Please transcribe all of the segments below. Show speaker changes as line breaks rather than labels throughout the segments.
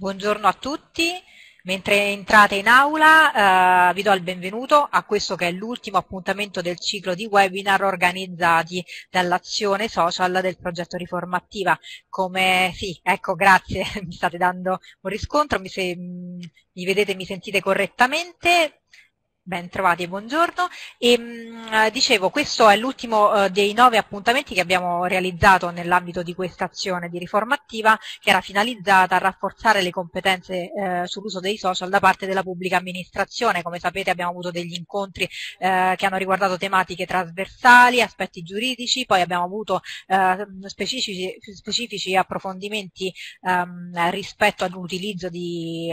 Buongiorno a tutti. Mentre entrate in aula eh, vi do il benvenuto a questo che è l'ultimo appuntamento del ciclo di webinar organizzati dall'azione social del progetto Riformattiva. Come sì, ecco, grazie, mi state dando un riscontro, mi, se, mi vedete, mi sentite correttamente. Ben trovati e buongiorno. E, mh, mm, dicevo, questo è l'ultimo uh, dei nove appuntamenti che abbiamo realizzato nell'ambito di questa azione di riforma attiva che era finalizzata a rafforzare le competenze uh, sull'uso dei social da parte della pubblica amministrazione. Come sapete abbiamo avuto degli incontri uh, che hanno riguardato tematiche trasversali, aspetti giuridici, poi abbiamo avuto specifici, specifici, approfondimenti um, rispetto all'utilizzo di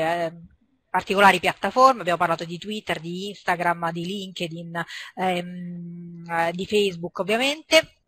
particolari piattaforme, abbiamo parlato di Twitter, di Instagram, di LinkedIn, ehm, eh, di Facebook ovviamente.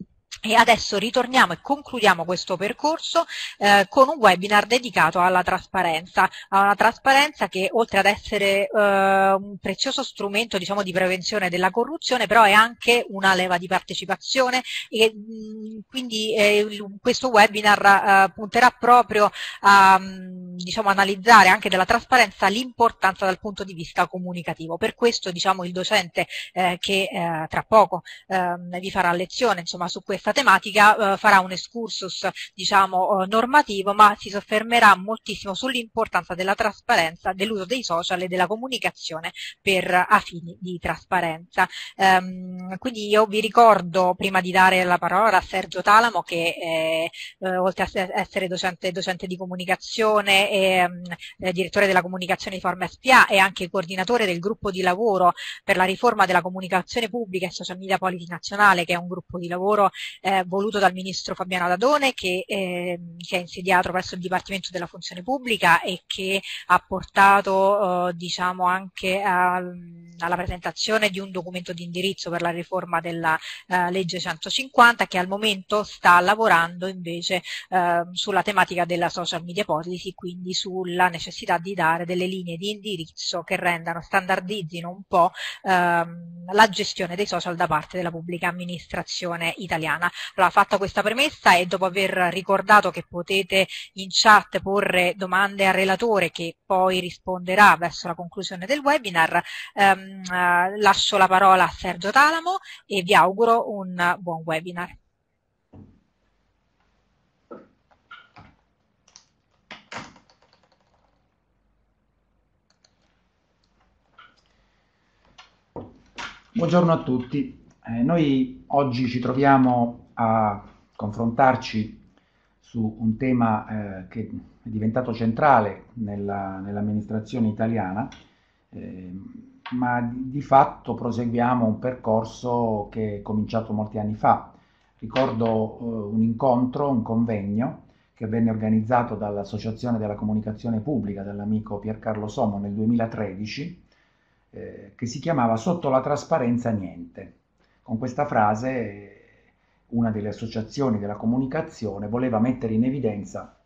E adesso ritorniamo e concludiamo questo percorso eh, con un webinar dedicato alla trasparenza, a una trasparenza che oltre ad essere eh, un prezioso strumento diciamo, di prevenzione della corruzione, però è anche una leva di partecipazione e mh, quindi eh, questo webinar eh, punterà proprio a mh, diciamo, analizzare anche della trasparenza l'importanza dal punto di vista comunicativo. Per questo diciamo, il docente eh, che eh, tra poco ehm, vi farà lezione insomma, su questa questa tematica eh, farà un excursus diciamo, eh, normativo, ma si soffermerà moltissimo sull'importanza della trasparenza, dell'uso dei social e della comunicazione per a fini di trasparenza. Ehm, quindi io vi ricordo, prima di dare la parola a Sergio Talamo, che eh, oltre a essere docente, docente di comunicazione e eh, direttore della comunicazione di Forma SPA, è anche coordinatore del gruppo di lavoro per la riforma della comunicazione pubblica e social media policy nazionale, che è un gruppo di lavoro eh, voluto dal ministro Fabiano Dadone che eh, si è insediato presso il Dipartimento della Funzione Pubblica e che ha portato eh, diciamo anche a, alla presentazione di un documento di indirizzo per la riforma della eh, legge 150 che al momento sta lavorando invece eh, sulla tematica della social media policy, quindi sulla necessità di dare delle linee di indirizzo che rendano, standardizzino un po' ehm, la gestione dei social da parte della pubblica amministrazione italiana. Allora, fatta questa premessa e dopo aver ricordato che potete in chat porre domande al relatore che poi risponderà verso la conclusione del webinar, ehm, eh, lascio la parola a Sergio Talamo e vi auguro un buon webinar.
Buongiorno a tutti. Eh, noi oggi ci troviamo a confrontarci su un tema eh, che è diventato centrale nella, nell'amministrazione italiana, eh, ma di, di, fatto proseguiamo un percorso che è cominciato molti anni fa. Ricordo eh, un incontro, un convegno che venne organizzato dall'Associazione della Comunicazione Pubblica dell'amico Piercarlo Sommo nel 2013, eh, che si chiamava Sotto la trasparenza niente. Con questa frase una delle associazioni della comunicazione voleva mettere in evidenza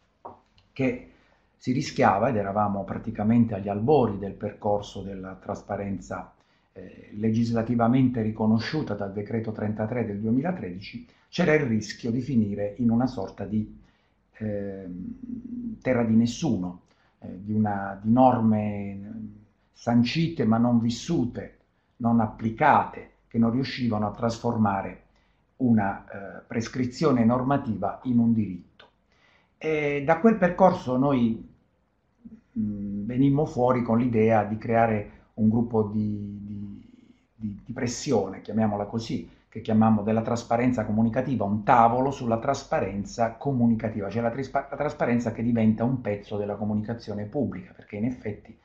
che si rischiava, ed eravamo praticamente agli albori del percorso della trasparenza eh, legislativamente riconosciuta dal decreto 33 del 2013, c'era il rischio di finire in una sorta di eh, terra di nessuno, eh, di, una, di norme sancite ma non vissute, non applicate, che non riuscivano a trasformare una eh, prescrizione normativa in un diritto. E da quel percorso noi mh, venimmo fuori con l'idea di creare un gruppo di, di, di, di pressione, chiamiamola così, che chiamiamo della trasparenza comunicativa, un tavolo sulla trasparenza comunicativa, cioè la, la trasparenza che diventa un pezzo della comunicazione pubblica, perché in effetti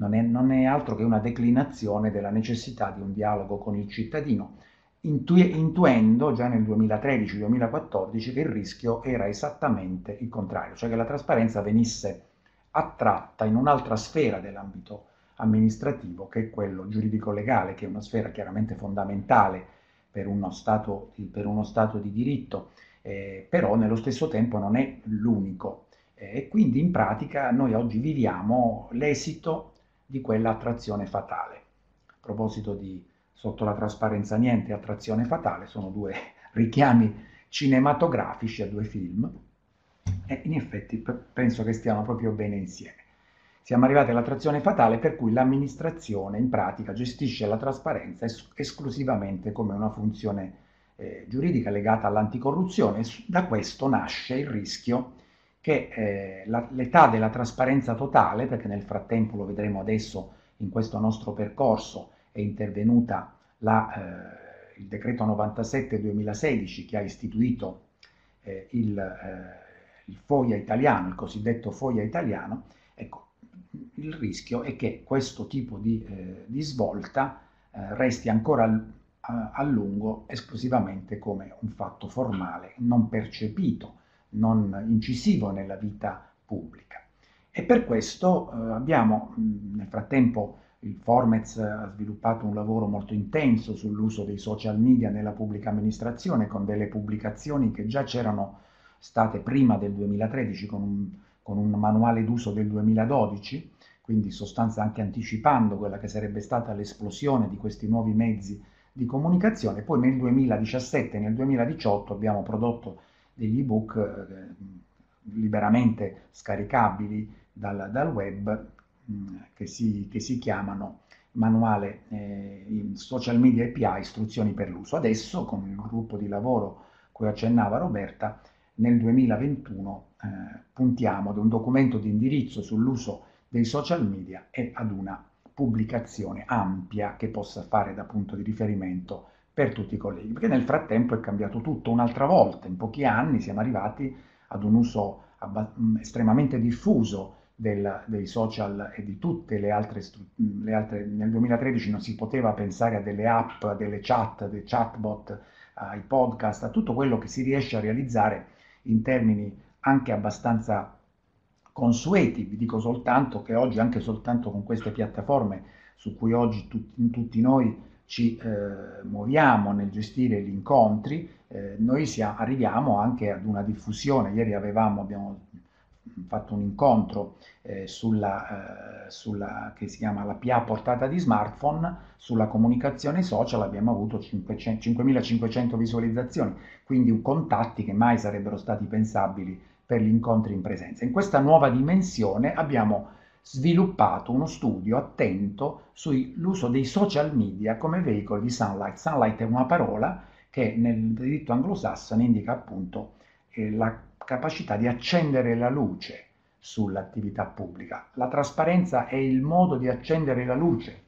non è, non è altro che una declinazione della necessità di un dialogo con il cittadino, intu- intuendo già nel 2013-2014 che il rischio era esattamente il contrario, cioè che la trasparenza venisse attratta in un'altra sfera dell'ambito amministrativo, che è quello giuridico-legale, che è una sfera chiaramente fondamentale per uno Stato, per uno stato di diritto, eh, però nello stesso tempo non è l'unico. Eh, e quindi in pratica noi oggi viviamo l'esito di quella attrazione fatale. A proposito di sotto la trasparenza niente, attrazione fatale, sono due richiami cinematografici a due film. e in effetti penso che stiano proprio bene insieme. Siamo arrivati alla trazione fatale per cui l'amministrazione in pratica gestisce la trasparenza es- esclusivamente come una funzione eh, giuridica legata all'anticorruzione. Da questo nasce il rischio che eh, la, l'età della trasparenza totale, perché nel frattempo lo vedremo adesso in questo nostro percorso, è intervenuta la, eh, il decreto 97-2016 che ha istituito eh, il, eh, il FOIA italiano, il cosiddetto FOIA italiano, ecco, il rischio è che questo tipo di, eh, di svolta eh, resti ancora a, a, lungo esclusivamente come un fatto formale, non percepito, non incisivo nella vita pubblica. E per questo eh, abbiamo mh, nel frattempo il Formez ha sviluppato un lavoro molto intenso sull'uso dei social media nella pubblica amministrazione con delle pubblicazioni che già c'erano state prima del 2013 con un, con un manuale d'uso del 2012, quindi in sostanza anche anticipando quella che sarebbe stata l'esplosione di questi nuovi mezzi di comunicazione. Poi nel 2017 e nel 2018 abbiamo prodotto degli ebook eh, liberamente scaricabili dal, dal web mh, che, si, che, si, chiamano manuale eh, social media API istruzioni per l'uso. Adesso con il gruppo di lavoro cui accennava Roberta, nel 2021 eh, puntiamo ad un documento di indirizzo sull'uso dei social media e ad una pubblicazione ampia che possa fare da punto di riferimento per tutti i colleghi, perché nel frattempo è cambiato tutto un'altra volta, in pochi anni siamo arrivati ad un uso mm, estremamente diffuso del, dei social e di tutte le altre, le altre, nel 2013 non si poteva pensare a delle app, a delle chat, dei chatbot, ai podcast, a tutto quello che si riesce a realizzare in termini anche abbastanza consueti. Vi dico soltanto che oggi, anche soltanto con queste piattaforme su cui oggi tutti, tutti noi ci eh, muoviamo nel gestire gli incontri, eh, noi sia, arriviamo anche ad una diffusione. Ieri avevamo, abbiamo fatto un incontro eh, sulla, eh, sulla, che si chiama la PA portata di smartphone, sulla comunicazione social abbiamo avuto 500, 5500 visualizzazioni, quindi contatti che mai sarebbero stati pensabili per gli incontri in presenza. In questa nuova dimensione abbiamo sviluppato uno studio attento sull'uso dei social media come veicolo di sunlight. Sunlight è una parola che nel diritto anglosassone indica appunto eh, la capacità di accendere la luce sull'attività pubblica. La trasparenza è il modo di accendere la luce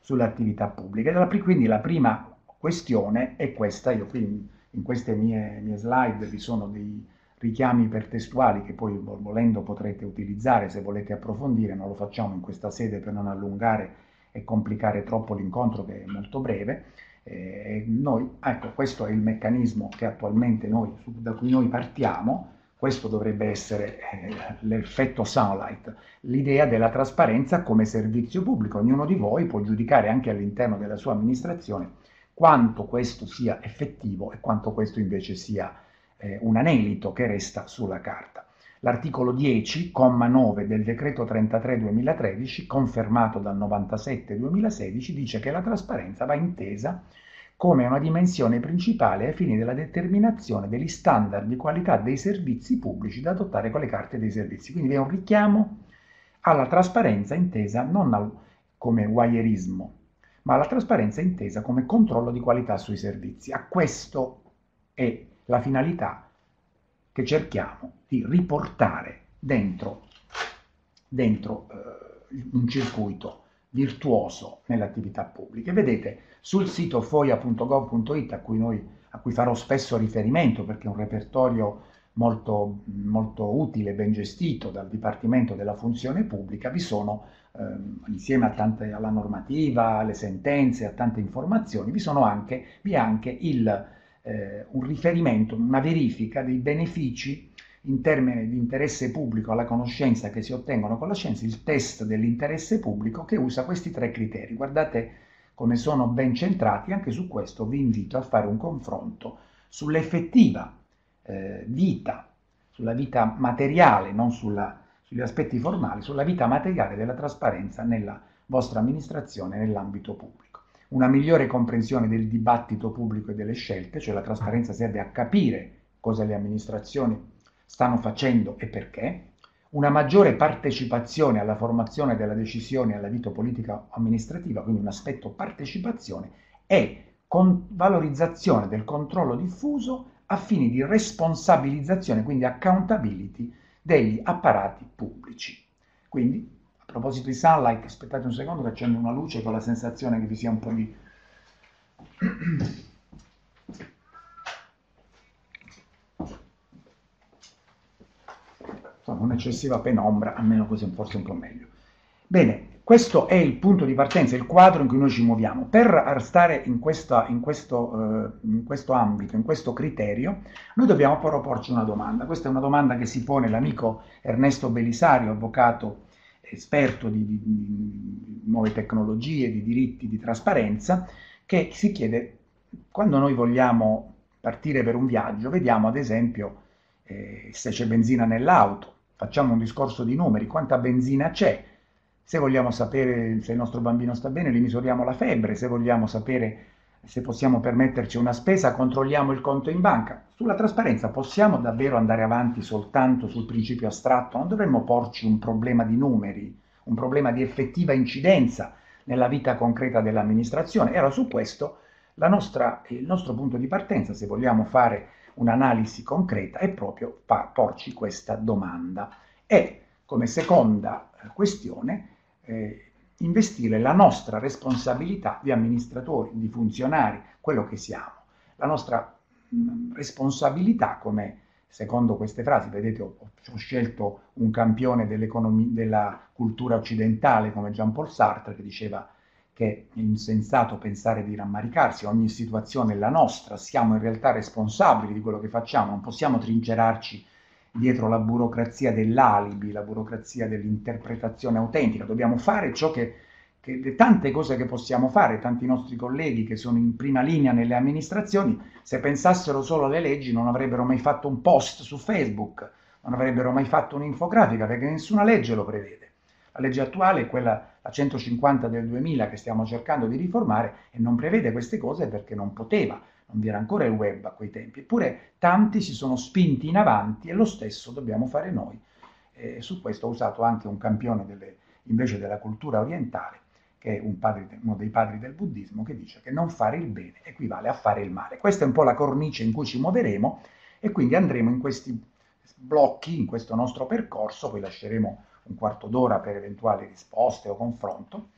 sull'attività pubblica. E quindi la prima questione è questa, io qui in queste mie, mie slide vi sono dei richiami ipertestuali che poi volendo potrete utilizzare se volete approfondire, non lo facciamo in questa sede per non allungare e complicare troppo l'incontro che è molto breve. Eh, noi, ecco, questo è il meccanismo che attualmente noi, da cui noi partiamo, questo dovrebbe essere eh, l'effetto Sunlight, l'idea della trasparenza come servizio pubblico. Ognuno di voi può giudicare anche all'interno della sua amministrazione quanto questo sia effettivo e quanto questo invece sia eh, un anelito che resta sulla carta. L'articolo 10, comma 9 del decreto 33-2013, confermato dal 97-2016, dice che la trasparenza va intesa come una dimensione principale ai fini della determinazione degli standard di qualità dei servizi pubblici da adottare con le carte dei servizi. Quindi è un richiamo alla trasparenza intesa non al, come wireismo, ma alla trasparenza intesa come controllo di qualità sui servizi. A questo è la finalità che cerchiamo di riportare dentro, dentro eh, un circuito virtuoso nell'attività pubblica. vedete, sul sito foia.gov.it, a cui, noi, a cui farò spesso riferimento perché è un repertorio molto, molto utile ben gestito dal Dipartimento della Funzione Pubblica, vi sono, ehm, insieme tante, alla normativa, alle sentenze, a tante informazioni, vi, anche, vi è anche il, eh, un riferimento, una verifica dei benefici in termini di interesse pubblico alla conoscenza che si ottengono con la scienza, il test dell'interesse pubblico che usa questi tre criteri. Guardate come sono ben centrati, anche su questo vi invito a fare un confronto sull'effettiva eh, vita, sulla vita materiale, non sulla, sugli aspetti formali, sulla vita materiale della trasparenza nella vostra amministrazione nell'ambito pubblico. Una migliore comprensione del dibattito pubblico e delle scelte, cioè la trasparenza serve a capire cosa le amministrazioni stanno facendo e perché, una maggiore partecipazione alla formazione della decisione e alla vita politica amministrativa, quindi un aspetto partecipazione, e con valorizzazione del controllo diffuso a fini di responsabilizzazione, quindi accountability, degli apparati pubblici. Quindi, a proposito di Sunlight, aspettate un secondo che accendo una luce con la sensazione che vi sia un po' di... Insomma, un'eccessiva penombra, almeno così forse un po' meglio. Bene, questo è il punto di partenza, il quadro in cui noi ci muoviamo. Per stare in, questa, in, questo, eh, in questo, ambito, in questo criterio, noi dobbiamo proporci una domanda. Questa è una domanda che si pone l'amico Ernesto Belisario, avvocato esperto di, di, di nuove tecnologie, di diritti, di trasparenza, che si chiede, quando noi vogliamo partire per un viaggio, vediamo ad esempio eh, se c'è benzina nell'auto, facciamo un discorso di numeri, quanta benzina c'è, se vogliamo sapere se il nostro bambino sta bene, gli misuriamo la febbre, se vogliamo sapere se possiamo permetterci una spesa, controlliamo il conto in banca. Sulla trasparenza possiamo davvero andare avanti soltanto sul principio astratto? Non dovremmo porci un problema di numeri, un problema di effettiva incidenza nella vita concreta dell'amministrazione? Era su questo nostra, il nostro punto di partenza, se vogliamo fare un'analisi concreta, è proprio porci questa domanda. E come seconda questione, eh, investire la nostra responsabilità di amministratori, di funzionari, quello che siamo, la nostra mm, responsabilità come secondo queste frasi, vedete ho, ho scelto un campione della cultura occidentale come Jean-Paul Sartre che diceva che è insensato pensare di rammaricarsi, ogni situazione è la nostra, siamo in realtà responsabili di quello che facciamo, non possiamo trincerarci dietro la burocrazia dell'alibi, la burocrazia dell'interpretazione autentica, dobbiamo fare ciò che, che, tante cose che possiamo fare, tanti nostri colleghi che sono in prima linea nelle amministrazioni, se pensassero solo alle leggi non avrebbero mai fatto un post su Facebook, non avrebbero mai fatto un'infografica perché nessuna legge lo prevede. La legge attuale quella, la 150 del 2000 che stiamo cercando di riformare e non prevede queste cose perché non poteva non vi era ancora il web a quei tempi, eppure tanti si sono spinti in avanti e lo stesso dobbiamo fare noi. E su questo ho usato anche un campione delle, invece della cultura orientale, che è un padre, uno dei padri del buddismo, che dice che non fare il bene equivale a fare il male. Questa è un po' la cornice in cui ci muoveremo e quindi andremo in questi blocchi, in questo nostro percorso, poi lasceremo un quarto d'ora per eventuali risposte o confronto.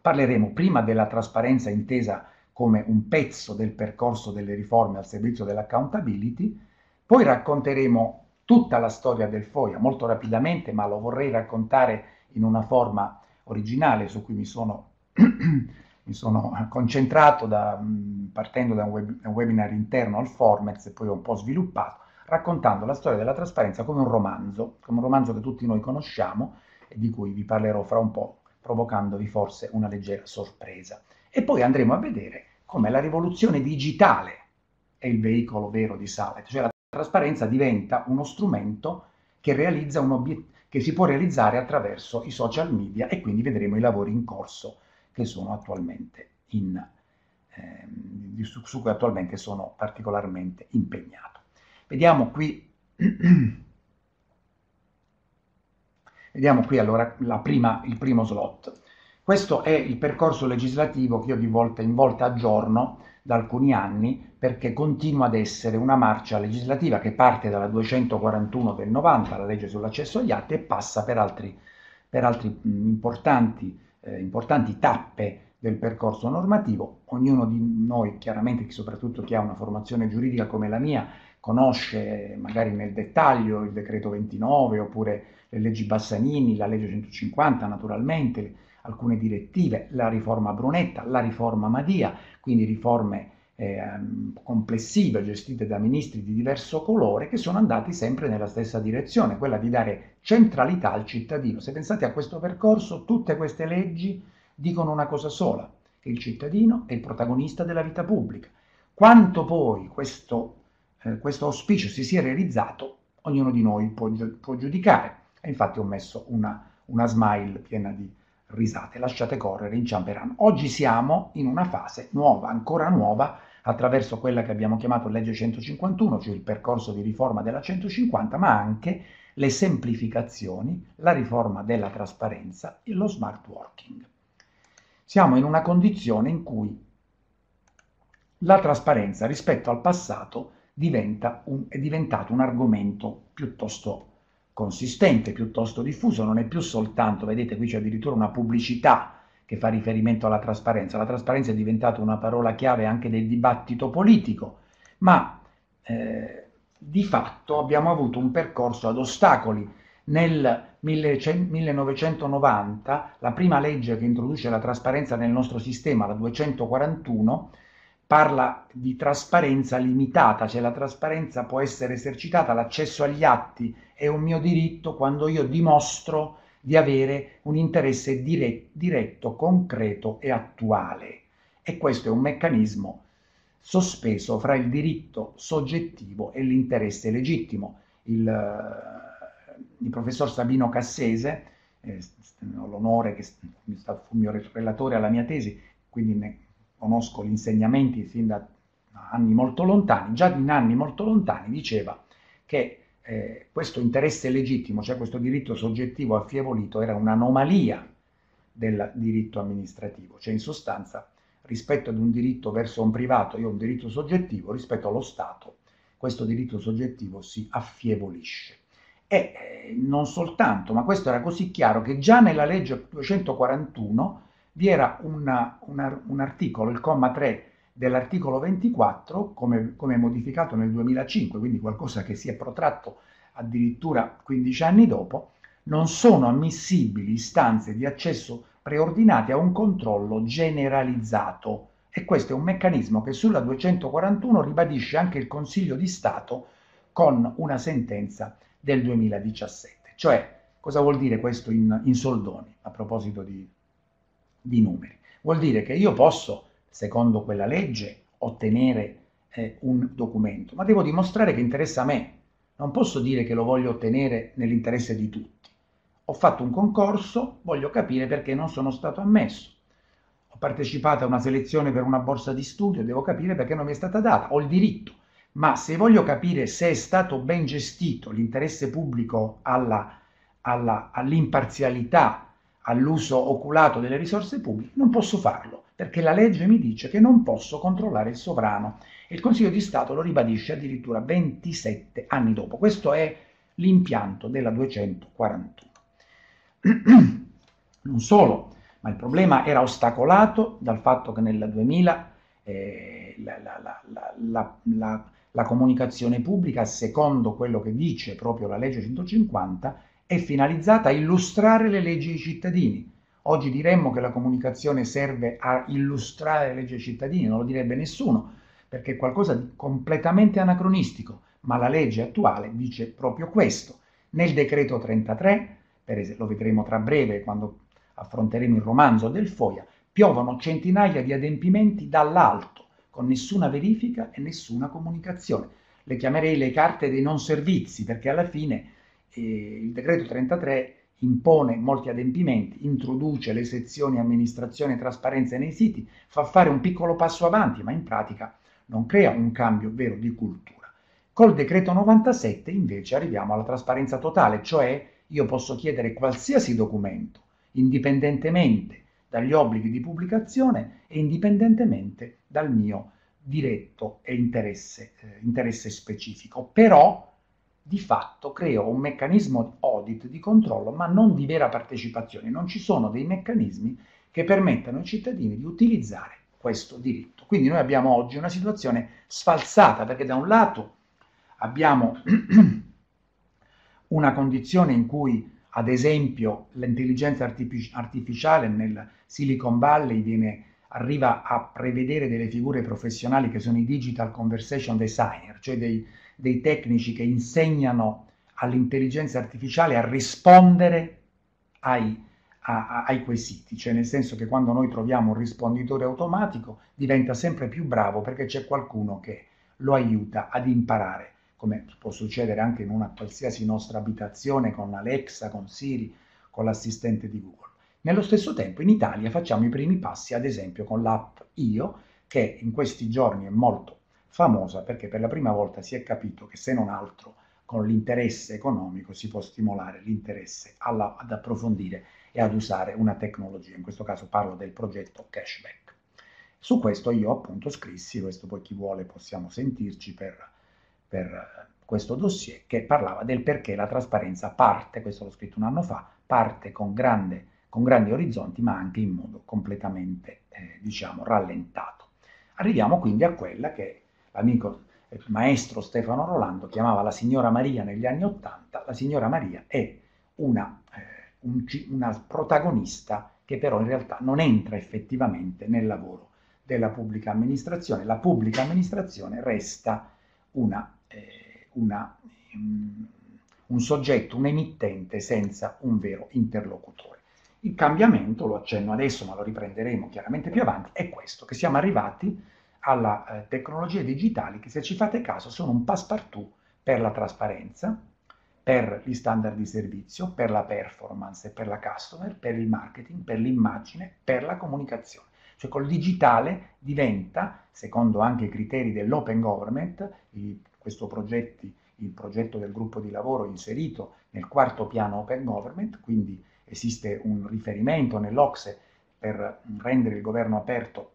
Parleremo prima della trasparenza intesa come un pezzo del percorso delle riforme al servizio dell'accountability, poi racconteremo tutta la storia del FOIA molto rapidamente, ma lo vorrei raccontare in una forma originale su cui mi sono, mi sono concentrato da, partendo da un, web, un, webinar interno al Formez e poi un po' sviluppato, raccontando la storia della trasparenza come un romanzo, come un romanzo che tutti noi conosciamo e di cui vi parlerò fra un po', provocandovi forse una leggera sorpresa. E poi andremo a vedere come la rivoluzione digitale è il veicolo vero di Salet, cioè la trasparenza diventa uno strumento che, realizza un obiet- che si può realizzare attraverso i social media e quindi vedremo i lavori in corso che sono attualmente in, eh, su, su cui attualmente sono particolarmente impegnato. Vediamo qui Vediamo qui allora prima, il primo slot. Questo è il percorso legislativo che io di volta in volta aggiorno da alcuni anni perché continua ad essere una marcia legislativa che parte dalla 241 del 90, la legge sull'accesso agli atti, e passa per altri, per altri importanti, eh, importanti tappe del percorso normativo. Ognuno di noi, chiaramente soprattutto chi ha una formazione giuridica come la mia, conosce magari nel dettaglio il decreto 29 oppure le leggi Bassanini, la legge 150 naturalmente, alcune direttive, la riforma Brunetta, la riforma Madia, quindi riforme eh, complessive gestite da ministri di diverso colore che sono andati sempre nella stessa direzione, quella di dare centralità al cittadino. Se pensate a questo percorso, tutte queste leggi dicono una cosa sola, che il cittadino è il protagonista della vita pubblica. Quanto poi questo, eh, questo auspicio si sia realizzato, ognuno di noi può, può giudicare. E infatti ho messo una, una smile piena di risate, lasciate correre, inciamperanno. Oggi siamo in una fase nuova, ancora nuova, attraverso quella che abbiamo chiamato legge 151, cioè il percorso di riforma della 150, ma anche le semplificazioni, la riforma della trasparenza e lo smart working. Siamo in una condizione in cui la trasparenza rispetto al passato diventa un, è diventato un argomento piuttosto consistente, piuttosto diffuso, non è più soltanto, vedete qui c'è addirittura una pubblicità che fa riferimento alla trasparenza, la trasparenza è diventata una parola chiave anche del dibattito politico, ma eh, di fatto abbiamo avuto un percorso ad ostacoli. Nel 1990 la prima legge che introduce la trasparenza nel nostro sistema, la 241, parla di trasparenza limitata, cioè la trasparenza può essere esercitata, l'accesso agli atti è un mio diritto quando io dimostro di avere un interesse diretto, concreto e attuale. E questo è un meccanismo sospeso fra il diritto soggettivo e l'interesse legittimo. Il, eh, il professor Sabino Cassese, eh, l'onore che fu mio relatore alla mia tesi, quindi conosco gli insegnamenti fin da anni molto lontani, già in anni molto lontani diceva che eh, questo interesse legittimo, cioè questo diritto soggettivo affievolito, era un'anomalia del diritto amministrativo, cioè in sostanza rispetto ad un diritto verso un privato, io ho un diritto soggettivo, rispetto allo Stato, questo diritto soggettivo si affievolisce. E eh, non soltanto, ma questo era così chiaro che già nella legge 241 vi era una, una, un articolo, il comma 3 dell'articolo 24, come, come modificato nel 2005, quindi qualcosa che si è protratto addirittura 15 anni dopo, non sono ammissibili istanze di accesso preordinati a un controllo generalizzato. E questo è un meccanismo che sulla 241 ribadisce anche il Consiglio di Stato con una sentenza del 2017. Cioè, cosa vuol dire questo in, in soldoni, a proposito di, di, numeri? Vuol dire che io posso, secondo quella legge, ottenere eh, un documento, ma devo dimostrare che interessa a me. Non posso dire che lo voglio ottenere nell'interesse di tutti ho fatto un concorso, voglio capire perché non sono stato ammesso. Ho partecipato a una selezione per una borsa di studio, devo capire perché non mi è stata data, ho il diritto. Ma se voglio capire se è stato ben gestito l'interesse pubblico all'imparzialità, all'uso oculato delle risorse pubbliche, non posso farlo, perché la legge mi dice che non posso controllare il sovrano. E il Consiglio di Stato lo ribadisce addirittura 27 anni dopo. Questo è l'impianto della 241. Non solo, ma il problema era ostacolato dal fatto che nel 2000 eh, la, la, la, la, comunicazione pubblica, secondo quello che dice proprio la legge 150, è finalizzata a illustrare le leggi ai cittadini. Oggi diremmo che la comunicazione serve a illustrare le leggi ai cittadini, non lo direbbe nessuno, perché è qualcosa di completamente anacronistico, ma la legge attuale dice proprio questo. Nel decreto 33 per esempio, lo vedremo tra breve quando affronteremo il romanzo del Foia, piovono centinaia di adempimenti dall'alto, con nessuna verifica e nessuna comunicazione. Le chiamerei le carte dei non servizi, perché alla fine eh, il decreto 33 impone molti adempimenti, introduce le sezioni amministrazione e trasparenza nei siti, fa fare un piccolo passo avanti, ma in pratica non crea un cambio vero di cultura. Col decreto 97 invece arriviamo alla trasparenza totale, cioè io posso chiedere qualsiasi documento, indipendentemente dagli obblighi di pubblicazione e indipendentemente dal mio diretto e interesse, eh, interesse specifico. Però di fatto creo un meccanismo di audit, di controllo, ma non di vera partecipazione. Non ci sono dei meccanismi che permettano ai cittadini di utilizzare questo diritto. Quindi noi abbiamo oggi una situazione sfalsata, perché da un lato abbiamo una condizione in cui, ad esempio, l'intelligenza artificiale nel Silicon Valley viene, arriva a prevedere delle figure professionali che sono i digital conversation designer, cioè dei, dei tecnici che insegnano all'intelligenza artificiale a rispondere ai, a, ai quesiti, cioè nel senso che quando noi troviamo un risponditore automatico diventa sempre più bravo perché c'è qualcuno che lo aiuta ad imparare come può succedere anche in una qualsiasi nostra abitazione con Alexa, con Siri, con l'assistente di Google. Nello stesso tempo in Italia facciamo i primi passi, ad esempio con l'app Io, che in questi giorni è molto famosa perché per la prima volta si è capito che se non altro con l'interesse economico si può stimolare l'interesse alla, ad approfondire e ad usare una tecnologia. In questo caso parlo del progetto Cashback. Su questo io appunto scrissi, questo poi chi vuole possiamo sentirci per, per questo dossier, che parlava del perché la trasparenza parte, questo l'ho scritto un anno fa, parte con, grande, con grandi orizzonti ma anche in modo completamente, eh, diciamo, rallentato. Arriviamo quindi a quella che l'amico il maestro Stefano Rolando chiamava la signora Maria negli anni Ottanta, la signora Maria è una, eh, un, una protagonista che però in realtà non entra effettivamente nel lavoro della pubblica amministrazione. La pubblica amministrazione resta una, eh, una, um, un soggetto, un emittente senza un vero interlocutore. Il cambiamento, lo accenno adesso ma lo riprenderemo chiaramente più avanti, è questo, che siamo arrivati alla eh, tecnologie digitali che se ci fate caso sono un passepartout per la trasparenza, per gli standard di servizio, per la performance, per la customer, per il marketing, per l'immagine, per la comunicazione. Cioè col digitale diventa, secondo anche i criteri dell'open government, il, questo progetti, il progetto del gruppo di lavoro inserito nel quarto piano open government, quindi esiste un riferimento nell'Ocse per rendere il governo aperto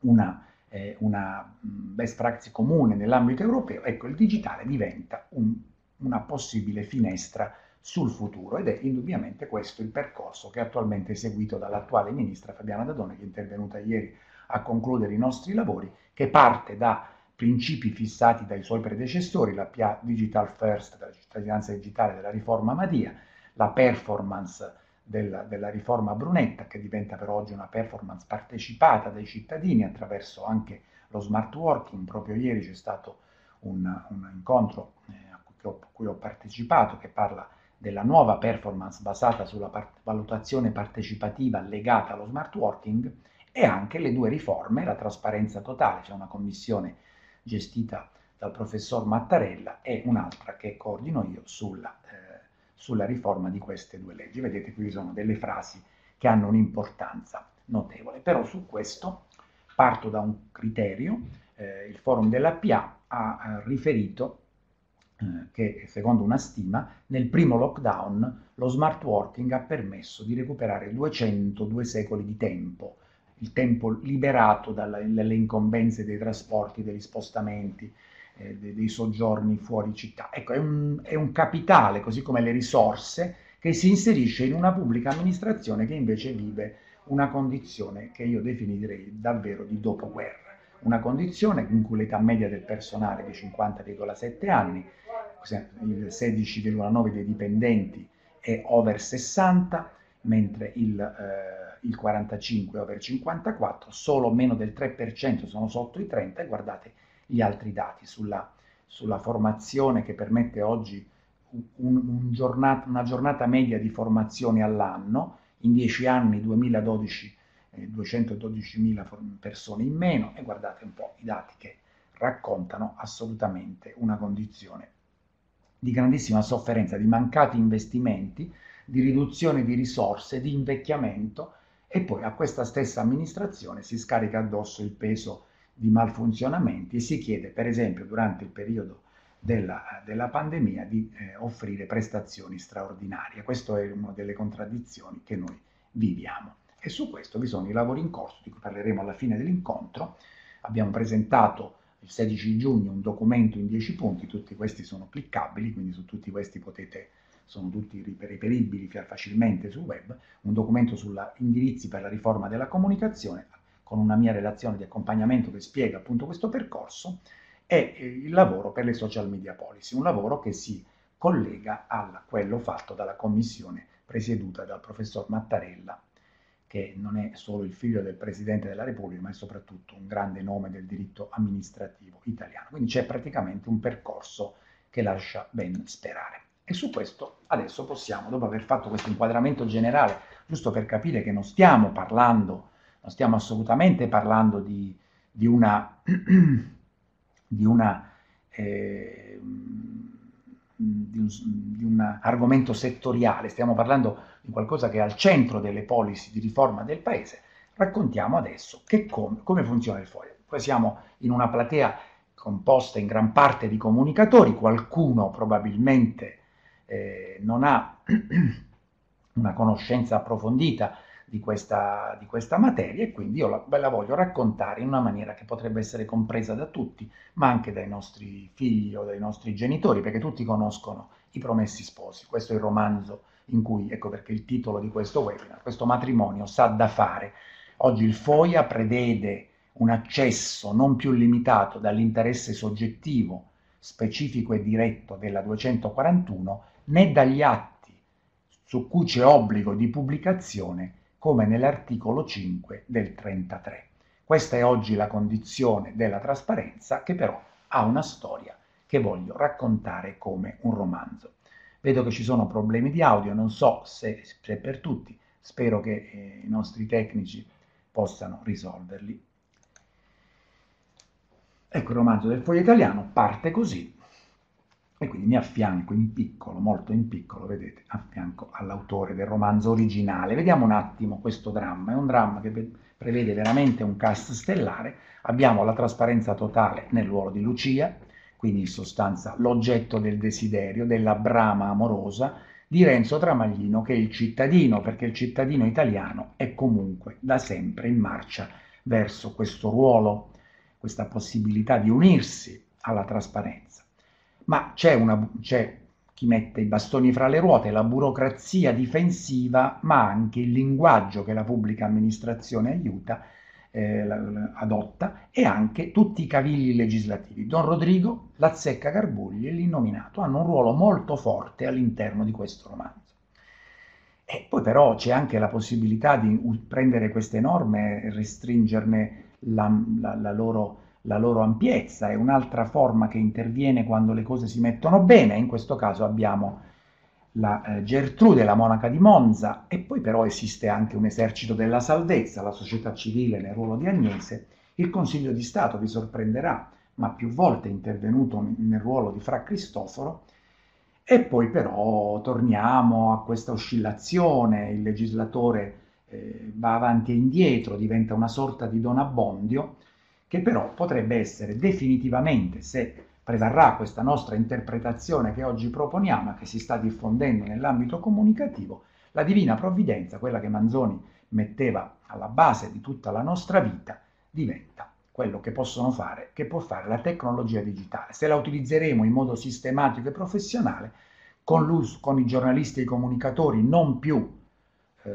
una eh, una best practice comune nell'ambito europeo, ecco il digitale diventa un, una possibile finestra sul futuro ed è indubbiamente questo il percorso che attualmente è seguito dall'attuale ministra Fabiana Dadone che è intervenuta ieri a concludere i nostri lavori, che parte da principi fissati dai suoi predecessori, la PIA Digital First della cittadinanza digitale della riforma Madia, la performance della, della, riforma Brunetta, che diventa per oggi una performance partecipata dai cittadini attraverso anche lo smart working. Proprio ieri c'è stato un, un incontro eh, a, cui ho, cui ho, partecipato che parla della nuova performance basata sulla part- valutazione partecipativa legata allo smart working e anche le due riforme, la trasparenza totale, c'è una commissione gestita dal professor Mattarella e un'altra che coordino io sulla eh, sulla riforma di queste due leggi. Vedete qui sono delle frasi che hanno un'importanza notevole, però su questo parto da un criterio, eh, il forum della PA ha eh, riferito eh, che secondo una stima nel primo lockdown lo smart working ha permesso di recuperare 202 secoli di tempo, il tempo liberato dalle incombenze dei trasporti, degli spostamenti, eh, dei soggiorni fuori città. Ecco, è un, è un capitale, così come le risorse, che si inserisce in una pubblica amministrazione che invece vive una condizione che io definirei davvero di dopoguerra. Una condizione in cui l'età media del personale è di 50,7 anni, il 16,9 dei dipendenti è over 60, mentre il, eh, il 45 è over 54, solo meno del 3% sono sotto i 30 e guardate gli altri dati sulla, sulla formazione che permette oggi un, un giornata, una giornata media di formazione all'anno, in 10 anni 2012 eh, 212.000 persone in meno e guardate un po' i dati che raccontano assolutamente una condizione di grandissima sofferenza, di mancati investimenti, di riduzione di risorse, di invecchiamento e poi a questa stessa amministrazione si scarica addosso il peso di malfunzionamenti e si chiede, per esempio, durante il periodo della, della pandemia di eh, offrire prestazioni straordinarie. Questa è una delle contraddizioni che noi viviamo. E su questo vi sono i lavori in corso, di cui parleremo alla fine dell'incontro. Abbiamo presentato il 16 giugno un documento in 10 punti, tutti questi sono cliccabili, quindi su tutti questi potete, sono tutti reperibili facilmente sul web, un documento sugli indirizzi per la riforma della comunicazione, con una mia relazione di accompagnamento che spiega appunto questo percorso, è il lavoro per le social media policy, un lavoro che si collega a quello fatto dalla commissione presieduta dal professor Mattarella, che non è solo il figlio del Presidente della Repubblica, ma è soprattutto un grande nome del diritto amministrativo italiano. Quindi c'è praticamente un percorso che lascia ben sperare. E su questo adesso possiamo, dopo aver fatto questo inquadramento generale, giusto per capire che non stiamo parlando non stiamo assolutamente parlando di, di una, di, una eh, di, un, di un argomento settoriale, stiamo parlando di qualcosa che è al centro delle policy di riforma del Paese. raccontiamo adesso che come, come funziona il foglio. Poi siamo in una platea composta in gran parte di comunicatori, qualcuno probabilmente eh, non ha una conoscenza approfondita di questa, di questa, materia e quindi io la, la voglio raccontare in una maniera che potrebbe essere compresa da tutti, ma anche dai nostri figli o dai nostri genitori, perché tutti conoscono i promessi sposi. Questo è il romanzo in cui, ecco perché il titolo di questo webinar, questo matrimonio sa da fare. Oggi il FOIA prevede un accesso non più limitato dall'interesse soggettivo, specifico e diretto della 241, né dagli atti su cui c'è obbligo di pubblicazione, come nell'articolo 5 del 33. Questa è oggi la condizione della trasparenza, che però ha una storia che voglio raccontare come un romanzo. Vedo che ci sono problemi di audio, non so se, se per tutti, spero che eh, i nostri tecnici possano risolverli. Ecco il romanzo del foglio italiano, parte così, e quindi mi affianco in piccolo, molto in piccolo, vedete, affianco all'autore del romanzo originale. Vediamo un attimo questo dramma, è un dramma che prevede veramente un cast stellare, abbiamo la trasparenza totale nel ruolo di Lucia, quindi in sostanza l'oggetto del desiderio, della brama amorosa, di Renzo Tramaglino che è il cittadino, perché il cittadino italiano è comunque da sempre in marcia verso questo ruolo questa possibilità di unirsi alla trasparenza. Ma c'è, una, c'è chi mette i bastoni fra le ruote, la burocrazia difensiva, ma anche il linguaggio che la pubblica amministrazione aiuta, eh, adotta, e anche tutti i cavigli legislativi. Don Rodrigo, Lazzecca Garbugli e l'innominato hanno un ruolo molto forte all'interno di questo romanzo. E poi però c'è anche la possibilità di prendere queste norme e restringerne la, la, la, loro, la loro ampiezza, è un'altra forma che interviene quando le cose si mettono bene, in questo caso abbiamo la eh, Gertrude, la monaca di Monza, e poi però esiste anche un esercito della salvezza, la società civile nel ruolo di Agnese, il Consiglio di Stato vi sorprenderà, ma più volte è intervenuto nel ruolo di Fra Cristoforo, e poi però torniamo a questa oscillazione, il legislatore eh, va avanti e indietro, diventa una sorta di Don Abbondio, che però potrebbe essere definitivamente, se prevarrà questa nostra interpretazione che oggi proponiamo che si sta diffondendo nell'ambito comunicativo, la divina provvidenza, quella che Manzoni metteva alla base di tutta la nostra vita, diventa quello che possono fare, che può fare la tecnologia digitale. Se la utilizzeremo in modo sistematico e professionale, con, con i giornalisti e i comunicatori non più eh,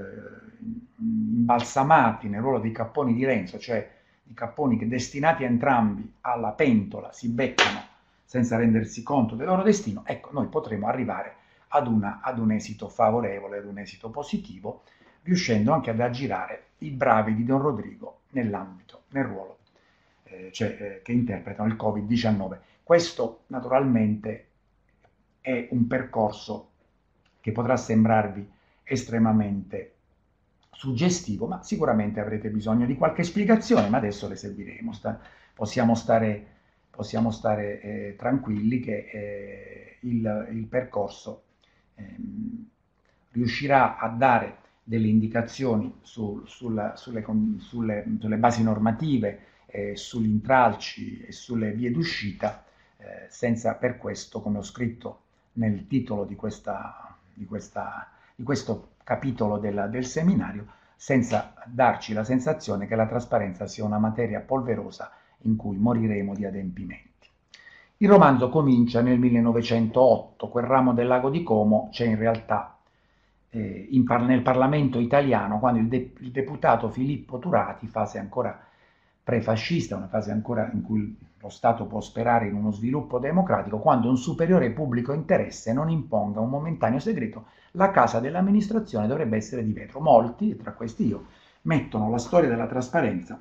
imbalsamati nel ruolo dei capponi di Renzo, cioè i capponi che destinati entrambi alla pentola si beccano senza rendersi conto del loro destino, ecco, noi potremo arrivare ad, una, ad un esito favorevole, ad un esito positivo, riuscendo anche ad aggirare i bravi di Don Rodrigo nell'ambito, nel ruolo eh, cioè, eh, che interpretano il Covid-19. Questo naturalmente è un percorso che potrà sembrarvi estremamente suggestivo, ma sicuramente avrete bisogno di qualche spiegazione, ma adesso le seguiremo. Sta, possiamo stare, possiamo stare eh, tranquilli che eh, il, il, percorso ehm, riuscirà a dare delle indicazioni su, sulla, sulle, sulle, sulle, basi normative, eh, sugli intralci e sulle vie d'uscita, eh, senza per questo, come ho scritto nel titolo di questa, di questa di questo capitolo del, del seminario, senza darci la sensazione che la trasparenza sia una materia polverosa in cui moriremo di adempimenti. Il romanzo comincia nel 1908, quel ramo del lago di Como c'è in realtà eh, in par- nel Parlamento italiano, quando il, de- il, deputato Filippo Turati, fase ancora prefascista, una fase ancora in cui lo Stato può sperare in uno sviluppo democratico, quando un superiore pubblico interesse non imponga un momentaneo segreto la casa dell'amministrazione dovrebbe essere di vetro. Molti, tra questi io, mettono la storia della trasparenza,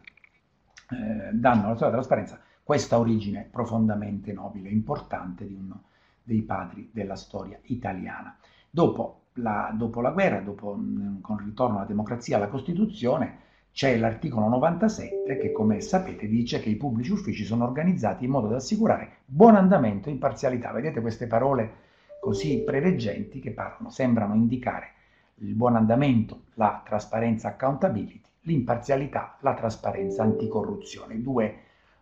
eh, danno alla storia della trasparenza questa origine profondamente nobile, importante di uno dei padri della storia italiana. Dopo la, dopo la guerra, dopo, mm, con il ritorno alla democrazia, alla Costituzione, c'è l'articolo 97 che, come sapete, dice che i pubblici uffici sono organizzati in modo da assicurare buon andamento e imparzialità. Vedete queste parole così preveggenti che parlano, sembrano indicare il buon andamento, la trasparenza accountability, l'imparzialità, la trasparenza, anticorruzione, due,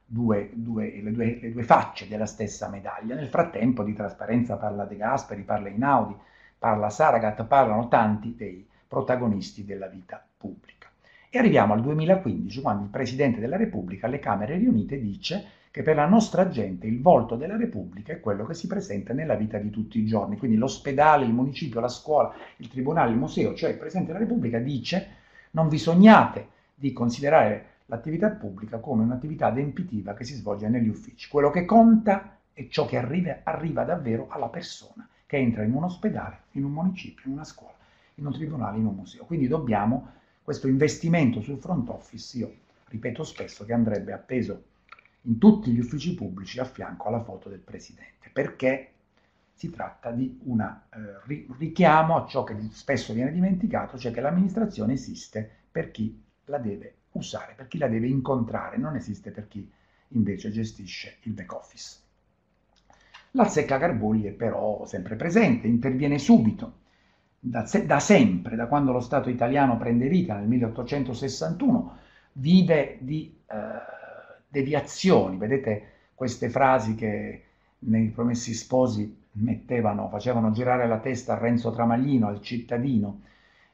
due, due, le, due, le due facce della stessa medaglia. Nel frattempo di trasparenza parla De Gasperi, parla Inaudi, parla Saragat, parlano tanti dei protagonisti della vita pubblica. E arriviamo al 2015, quando il Presidente della Repubblica alle Camere riunite dice che per la nostra gente il volto della Repubblica è quello che si presenta nella vita di tutti i giorni. Quindi l'ospedale, il municipio, la scuola, il tribunale, il museo, cioè il Presidente della Repubblica dice non vi sognate di considerare l'attività pubblica come un'attività adempitiva che si svolge negli uffici. Quello che conta è ciò che arriva, arriva davvero alla persona che entra in un ospedale, in un municipio, in una scuola, in un tribunale, in un museo. Quindi dobbiamo questo investimento sul front office, io ripeto spesso che andrebbe appeso in tutti gli uffici pubblici a fianco alla foto del Presidente, perché si tratta di un eh, richiamo a ciò che spesso viene dimenticato, cioè che l'amministrazione esiste per chi la deve usare, per chi la deve incontrare, non esiste per chi invece gestisce il back office. La secca Garbugli è però sempre presente, interviene subito, da, da sempre, da quando lo Stato italiano prende vita nel 1861, vive di... Eh, deviazioni. Vedete queste frasi che nei Promessi Sposi mettevano, facevano girare la testa a Renzo Tramaglino, al cittadino.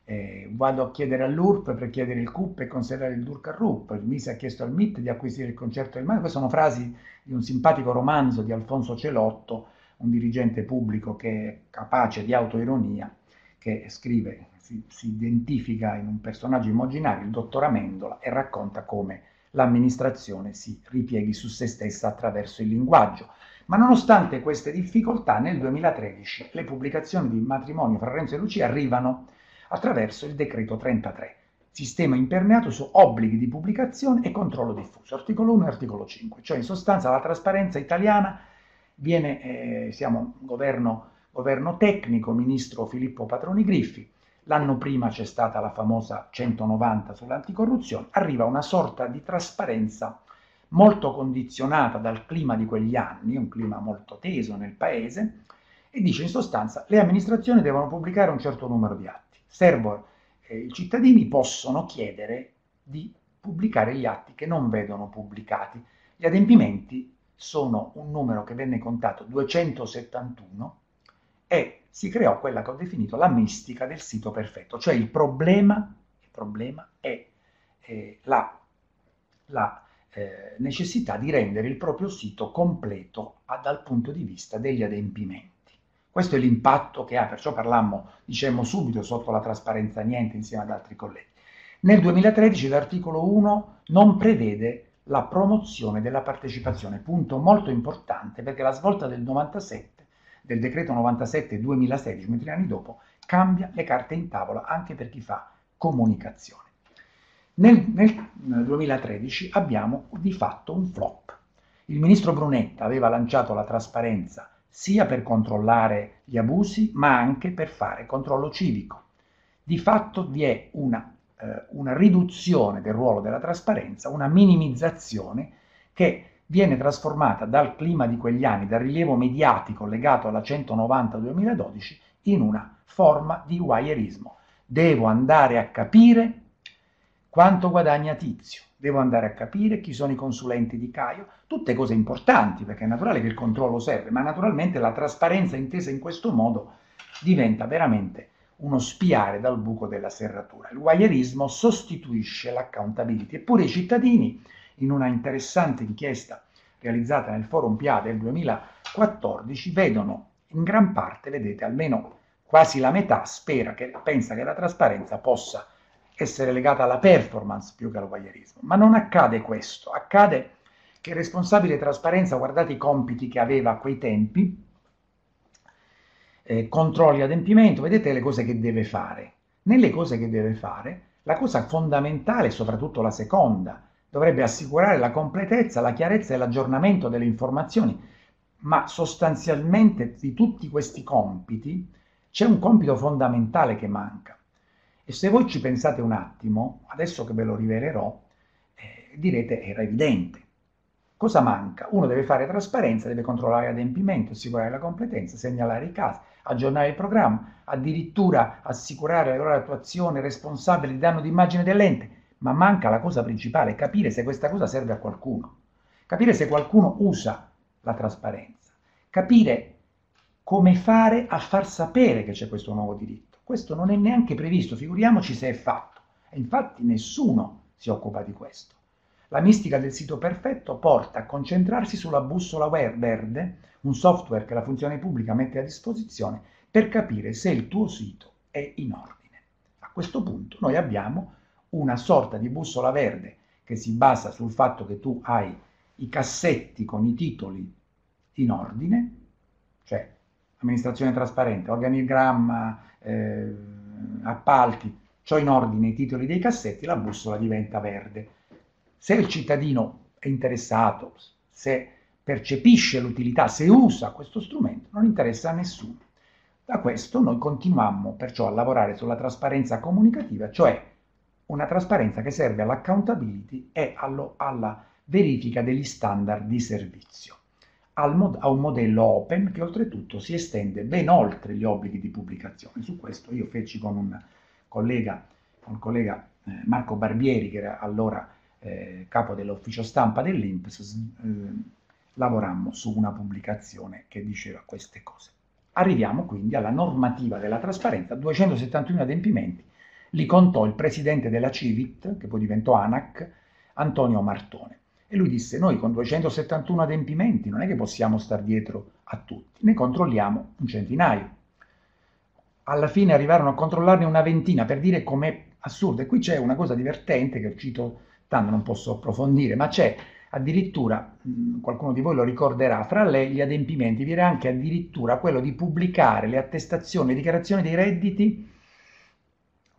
Eh, vado a chiedere all'URP per chiedere il CUP e considerare il DURC al RUP. Il MISE ha chiesto al MIT di acquisire il concerto del mare. Queste sono frasi di un simpatico romanzo di Alfonso Celotto, un dirigente pubblico che è capace di autoironia, che scrive, si, si identifica in un personaggio immaginario, il dottor Amendola, e racconta come l'amministrazione si ripieghi su se stessa attraverso il linguaggio. Ma nonostante queste difficoltà, nel 2013 le pubblicazioni di matrimonio fra Renzo e Lucia arrivano attraverso il decreto 33, sistema impermeato su obblighi di pubblicazione e controllo diffuso, articolo 1 e articolo 5, cioè in sostanza la trasparenza italiana viene, eh, siamo governo, governo tecnico, ministro Filippo Patroni Griffi, L'anno prima c'è stata la famosa 190 sull'anticorruzione, arriva una sorta di trasparenza molto condizionata dal clima di quegli anni, un clima molto teso nel paese, e dice in sostanza le amministrazioni devono pubblicare un certo numero di atti. Servo, eh, i cittadini possono chiedere di pubblicare gli atti che non vedono pubblicati. Gli adempimenti sono un numero che venne contato 271 e si creò quella che ho definito la mistica del sito perfetto, cioè il problema, il problema è eh, la, la eh, necessità di rendere il proprio sito completo a, dal punto di vista degli adempimenti. Questo è l'impatto che ha, perciò parlammo, dicemmo subito sotto la trasparenza niente insieme ad altri colleghi. Nel 2013 l'articolo 1 non prevede la promozione della partecipazione, punto molto importante perché la svolta del 97 del decreto 97 2016, tre anni dopo, cambia le carte in tavola anche per chi fa comunicazione. Nel, nel 2013 abbiamo di fatto un flop. Il ministro Brunetta aveva lanciato la trasparenza sia per controllare gli abusi, ma anche per fare controllo civico. Di fatto vi è una, eh, una riduzione del ruolo della trasparenza, una minimizzazione che viene trasformata dal clima di quegli anni, dal rilievo mediatico legato alla 190-2012, in una forma di wireismo. Devo andare a capire quanto guadagna Tizio, devo andare a capire chi sono i consulenti di Caio, tutte cose importanti perché è naturale che il controllo serve, ma naturalmente la trasparenza intesa in questo modo diventa veramente uno spiare dal buco della serratura. Il wireismo sostituisce l'accountability, eppure i cittadini in una interessante inchiesta realizzata nel Forum PIA del 2014, vedono in gran parte, vedete, almeno quasi la metà spera che, pensa che la trasparenza possa essere legata alla performance più che al voyeurismo. Ma non accade questo, accade che il responsabile trasparenza, guardate i compiti che aveva a quei tempi, eh, controlli adempimento, vedete le cose che deve fare. Nelle cose che deve fare, la cosa fondamentale, soprattutto la seconda, dovrebbe assicurare la completezza, la chiarezza e l'aggiornamento delle informazioni, ma sostanzialmente di tutti questi compiti c'è un compito fondamentale che manca. E se voi ci pensate un attimo, adesso che ve lo rivelerò, eh, direte era evidente. Cosa manca? Uno deve fare trasparenza, deve controllare l'adempimento, assicurare la competenza, segnalare i casi, aggiornare il programma, addirittura assicurare la loro attuazione responsabile di danno d'immagine dell'ente, ma manca la cosa principale, capire se questa cosa serve a qualcuno, capire se qualcuno usa la trasparenza, capire come fare a far sapere che c'è questo nuovo diritto. Questo non è neanche previsto, figuriamoci se è fatto. E infatti nessuno si occupa di questo. La mistica del sito perfetto porta a concentrarsi sulla bussola verde, un software che la funzione pubblica mette a disposizione per capire se il tuo sito è in ordine. A questo punto noi abbiamo una sorta di bussola verde che si basa sul fatto che tu hai i cassetti con i titoli in ordine, cioè amministrazione trasparente, organigramma, eh, appalti, ciò in ordine i titoli dei cassetti, la bussola diventa verde. Se il cittadino è interessato, se percepisce l'utilità, se usa questo strumento, non interessa a nessuno. Da questo noi continuammo perciò a lavorare sulla trasparenza comunicativa, cioè una trasparenza che serve all'accountability e allo, alla verifica degli standard di servizio mod- a un modello open che oltretutto si estende ben oltre gli obblighi di pubblicazione. Su questo io feci con un collega, con il collega eh, Marco Barbieri, che era allora eh, capo dell'ufficio stampa dell'Inps, eh, lavorammo su una pubblicazione che diceva queste cose. Arriviamo quindi alla normativa della trasparenza, 271 adempimenti, li contò il presidente della Civit, che poi diventò ANAC, Antonio Martone. E lui disse, noi con 271 adempimenti non è che possiamo star dietro a tutti, ne controlliamo un centinaio. Alla fine arrivarono a controllarne una ventina per dire com'è assurdo. E qui c'è una cosa divertente che cito, tanto non posso approfondire, ma c'è addirittura, qualcuno di voi lo ricorderà, fra gli adempimenti vi era anche addirittura quello di pubblicare le attestazioni, le dichiarazioni dei redditi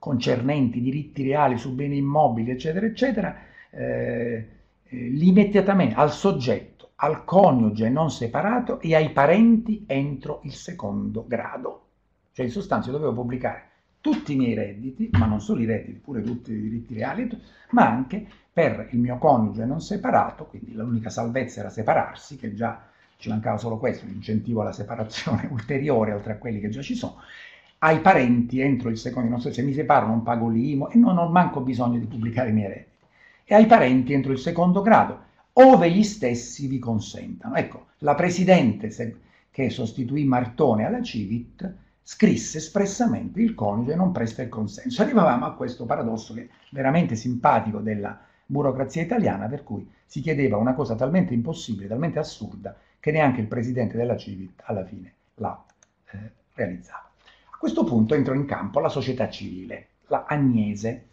concernenti diritti reali su beni immobili, eccetera, eccetera, eh, eh, limitatamente al soggetto, al coniuge non separato e ai parenti entro il secondo grado. Cioè in sostanza io dovevo pubblicare tutti i miei redditi, ma non solo i redditi, pure tutti i diritti reali, ma anche per il mio coniuge non separato, quindi l'unica salvezza era separarsi, che già ci mancava solo questo, l'incentivo alla separazione ulteriore oltre a quelli che già ci sono, ai parenti entro il secondo, non so se mi separo non pago l'IMO e non ho manco bisogno di pubblicare i miei redditi e ai parenti entro il secondo grado, ove gli stessi vi consentano. Ecco, la Presidente che sostituì Martone alla Civit scrisse espressamente il coniuge non presta il consenso. Arrivavamo a questo paradosso che è veramente simpatico della burocrazia italiana, per cui si chiedeva una cosa talmente impossibile, talmente assurda, che neanche il Presidente della Civit alla fine l'ha eh, realizzata. Questo punto entrò in campo la società civile, la Agnese,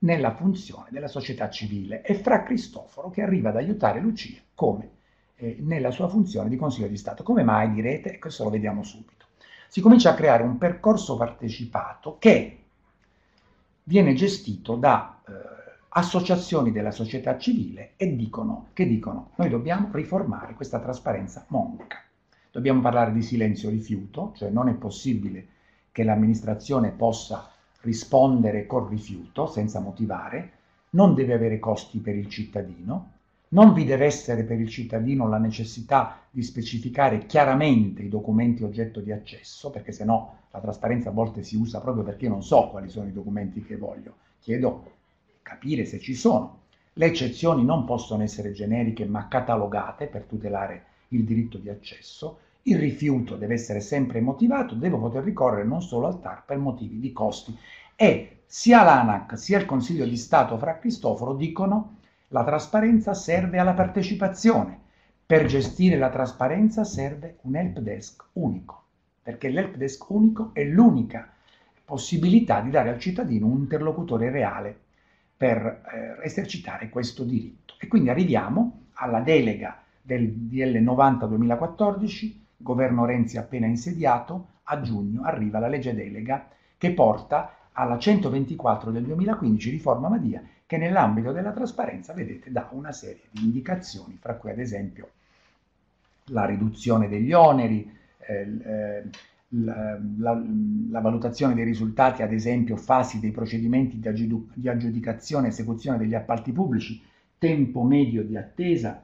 nella funzione della società civile e Fra Cristoforo che arriva ad aiutare Lucia come eh, nella sua funzione di Consiglio di Stato. Come mai direte? E questo lo vediamo subito. Si comincia a creare un percorso partecipato che viene gestito da eh, associazioni della società civile e dicono, che dicono noi dobbiamo riformare questa trasparenza monca. Dobbiamo parlare di silenzio rifiuto, cioè non è possibile che l'amministrazione possa rispondere col rifiuto senza motivare, non deve avere costi per il cittadino, non vi deve essere per il cittadino la necessità di specificare chiaramente i documenti oggetto di accesso, perché se no la trasparenza a volte si usa proprio perché non so quali sono i documenti che voglio, chiedo capire se ci sono. Le eccezioni non possono essere generiche ma catalogate per tutelare il diritto di accesso il rifiuto deve essere sempre motivato, devo poter ricorrere non solo al TAR per motivi di costi. E sia l'ANAC sia il Consiglio di Stato fra Cristoforo dicono la trasparenza serve alla partecipazione. Per gestire la trasparenza serve un help desk unico, perché l'help desk unico è l'unica possibilità di dare al cittadino un interlocutore reale per eh, esercitare questo diritto. E quindi arriviamo alla delega del DL 90 2014 governo Renzi appena insediato, a giugno arriva la legge delega che porta alla 124 del 2015 riforma Madia che nell'ambito della trasparenza, vedete, dà una serie di indicazioni, fra cui ad esempio la riduzione degli oneri, eh, eh la, la, la, valutazione dei risultati, ad esempio fasi dei procedimenti di, aggiudic di aggiudicazione e esecuzione degli appalti pubblici, tempo medio di attesa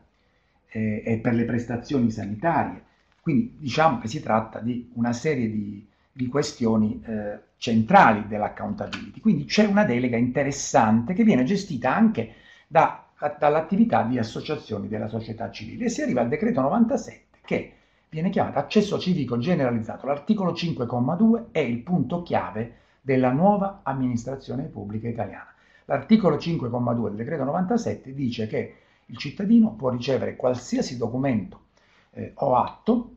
eh, e per le prestazioni sanitarie, quindi diciamo che si tratta di una serie di, di questioni eh, centrali dell'accountability. Quindi c'è una delega interessante che viene gestita anche da, dall'attività di associazioni della società civile e si arriva al decreto 97 che viene chiamato accesso civico generalizzato. L'articolo 5,2 è il punto chiave della nuova amministrazione pubblica italiana. L'articolo 5,2 del decreto 97 dice che il cittadino può ricevere qualsiasi documento eh, o atto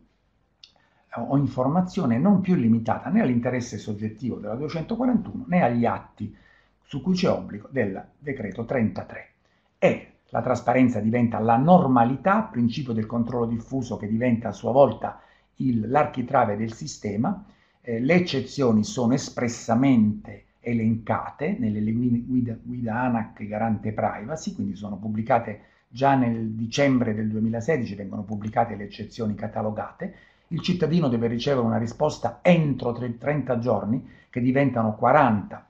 o informazione non più limitata né all'interesse soggettivo della 241 né agli atti su cui c'è obbligo del decreto 33. E la trasparenza diventa la normalità, principio del controllo diffuso che diventa a sua volta l'architrave del sistema, eh, le eccezioni sono espressamente elencate nelle guida, guida ANAC garante privacy, quindi sono pubblicate già nel dicembre del 2016, vengono pubblicate le eccezioni catalogate, il cittadino deve ricevere una risposta entro 30 giorni, che diventano 40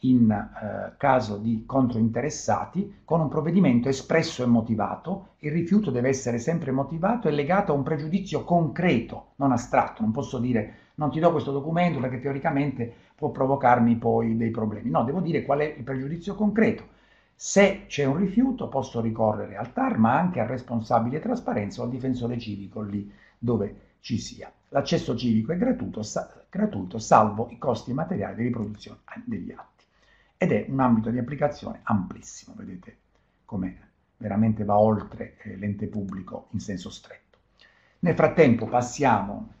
in eh, caso di controinteressati, con un provvedimento espresso e motivato. Il rifiuto deve essere sempre motivato e legato a un pregiudizio concreto, non astratto. Non posso dire non ti do questo documento perché teoricamente può provocarmi poi dei problemi. No, devo dire qual è il pregiudizio concreto. Se c'è un rifiuto posso ricorrere al TAR, ma anche al responsabile trasparenza o al difensore civico lì dove ci sia. L'accesso civico è gratuito, sa- gratuito salvo i costi materiali di riproduzione degli atti. Ed è un ambito di applicazione amplissimo, vedete come veramente va oltre eh, l'ente pubblico in senso stretto. Nel frattempo passiamo,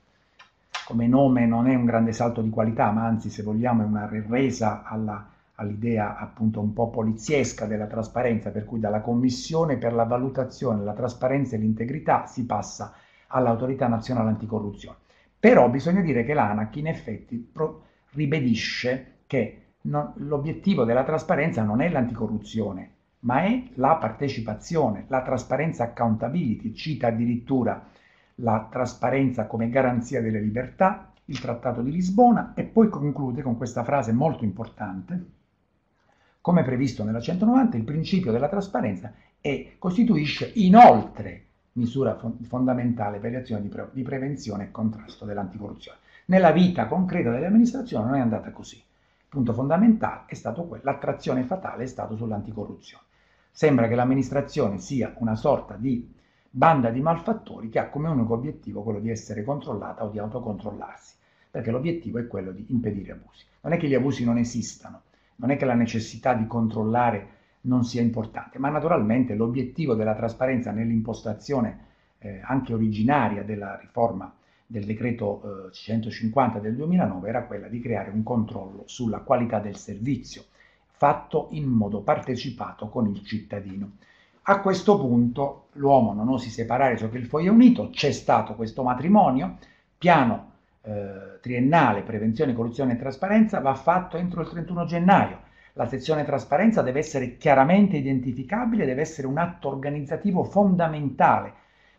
come nome non è un grande salto di qualità, ma anzi se vogliamo è una resa alla, all'idea appunto un po' poliziesca della trasparenza, per cui dalla Commissione per la valutazione, la trasparenza e l'integrità si passa all'autorità nazionale anticorruzione. Però bisogna dire che l'ANAC in effetti pro- ribadisce che non, l'obiettivo della trasparenza non è l'anticorruzione, ma è la partecipazione, la trasparenza accountability, cita addirittura la trasparenza come garanzia delle libertà, il Trattato di Lisbona e poi conclude con questa frase molto importante. Come previsto nella 190, il principio della trasparenza è, costituisce inoltre misura fondamentale per le azioni di, pre- di prevenzione e contrasto dell'anticorruzione. Nella vita concreta dell'amministrazione non è andata così. Il punto fondamentale è stato quello, l'attrazione fatale è stato sull'anticorruzione. Sembra che l'amministrazione sia una sorta di banda di malfattori che ha come unico obiettivo quello di essere controllata o di autocontrollarsi, perché l'obiettivo è quello di impedire abusi. Non è che gli abusi non esistano, non è che la necessità di controllare non sia importante, ma naturalmente l'obiettivo della trasparenza nell'impostazione eh, anche originaria della riforma del decreto eh, 150 del 2009 era quella di creare un controllo sulla qualità del servizio, fatto in modo partecipato con il cittadino. A questo punto l'uomo non osi separare ciò che il foglio è unito, c'è stato questo matrimonio, piano eh, triennale prevenzione, corruzione e trasparenza va fatto entro il 31 gennaio la sezione trasparenza deve essere chiaramente identificabile, deve essere un atto organizzativo fondamentale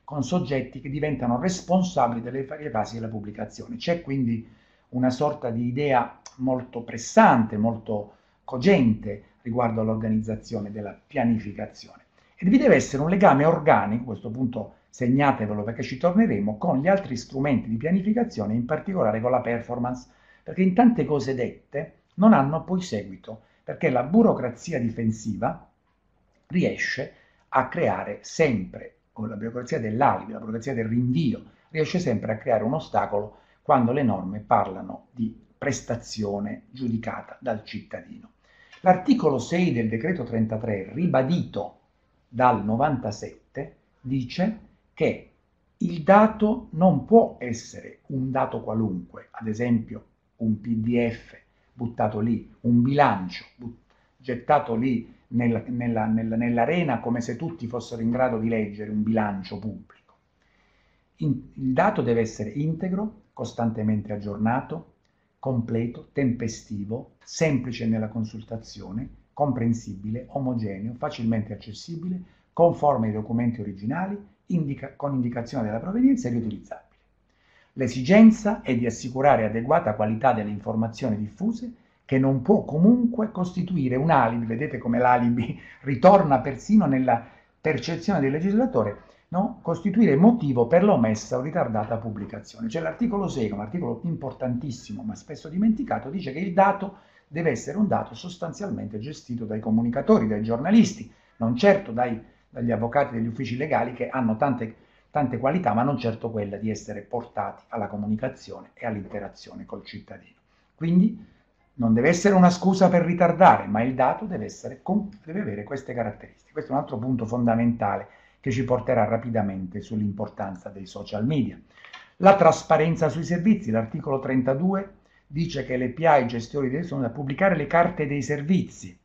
con soggetti che diventano responsabili delle varie fasi della pubblicazione. C'è quindi una sorta di idea molto pressante, molto cogente riguardo all'organizzazione della pianificazione. E vi deve essere un legame organico, questo punto segnatevelo perché ci torneremo, con gli altri strumenti di pianificazione, in particolare con la performance, perché in tante cose dette non hanno poi seguito perché la burocrazia difensiva riesce a creare sempre, o la burocrazia dell'alibi, la burocrazia del rinvio, riesce sempre a creare un ostacolo quando le norme parlano di prestazione giudicata dal cittadino. L'articolo 6 del decreto 33, ribadito dal 97, dice che il dato non può essere un dato qualunque, ad esempio un PDF buttato lì, un bilancio gettato lì nel, nella, nella, nell'arena come se tutti fossero in grado di leggere un bilancio pubblico. In, il dato deve essere integro, costantemente aggiornato, completo, tempestivo, semplice nella consultazione, comprensibile, omogeneo, facilmente accessibile, conforme ai documenti originali, indica, con indicazione della provenienza e riutilizzabile. L'esigenza è di assicurare adeguata qualità delle informazioni diffuse che non può comunque costituire un alibi, vedete come l'alibi ritorna persino nella percezione del legislatore, no? costituire motivo per l'omessa o ritardata pubblicazione. C'è l'articolo 6, un articolo importantissimo ma spesso dimenticato, dice che il dato deve essere un dato sostanzialmente gestito dai comunicatori, dai giornalisti, non certo dai, dagli avvocati degli uffici legali che hanno tante, tante qualità, ma non certo quella di essere portati alla comunicazione e all'interazione col cittadino. Quindi non deve essere una scusa per ritardare, ma il dato deve, essere, deve avere queste caratteristiche. Questo è un altro punto fondamentale che ci porterà rapidamente sull'importanza dei social media. La trasparenza sui servizi, l'articolo 32 dice che le PA, i gestori da pubblicare le carte dei servizi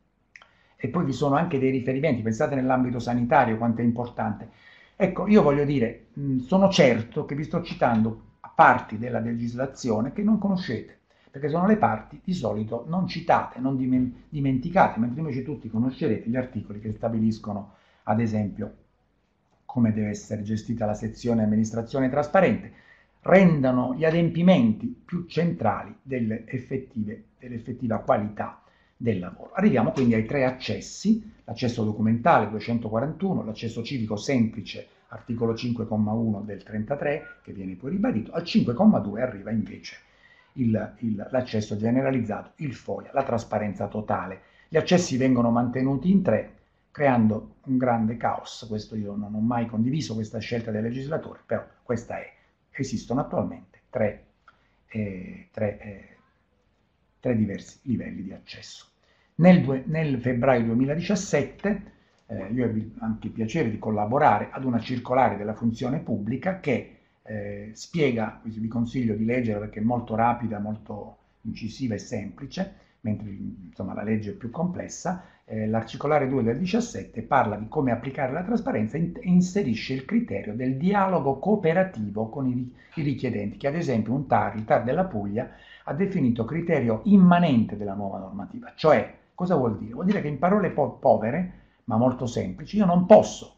e poi vi sono anche dei riferimenti, pensate nell'ambito sanitario quanto è importante. Ecco, io voglio dire, sono certo che vi sto citando parti della legislazione che non conoscete, perché sono le parti di solito non citate, non dimenticate, mentre invece tutti conoscerete gli articoli che stabiliscono, ad esempio, come deve essere gestita la sezione amministrazione trasparente, rendano gli adempimenti più centrali dell'effettiva qualità del lavoro. Arriviamo quindi ai tre accessi, l'accesso documentale 241, l'accesso civico semplice articolo 5,1 del 33 che viene poi ribadito, al 5,2 arriva invece l'accesso generalizzato, il FOIA, la trasparenza totale. Gli accessi vengono mantenuti in tre, creando un grande caos. Questo io non ho mai condiviso questa scelta del legislatore, però questa è. Esistono attualmente tre, eh, tre, eh, tre diversi livelli di accesso. Nel, nel febbraio 2017 eh, io ebbi anche il piacere di collaborare ad una circolare della funzione pubblica che eh, spiega, vi consiglio di leggere perché è molto rapida, molto incisiva e semplice, mentre insomma, la legge è più complessa, eh, l'articolare 2 del 17 parla di come applicare la trasparenza e inserisce il criterio del dialogo cooperativo con i, i richiedenti, che ad esempio un TAR, il TAR della Puglia, ha definito criterio immanente della nuova normativa. Cioè, cosa vuol dire? Vuol dire che in parole po povere, ma molto semplici, io non posso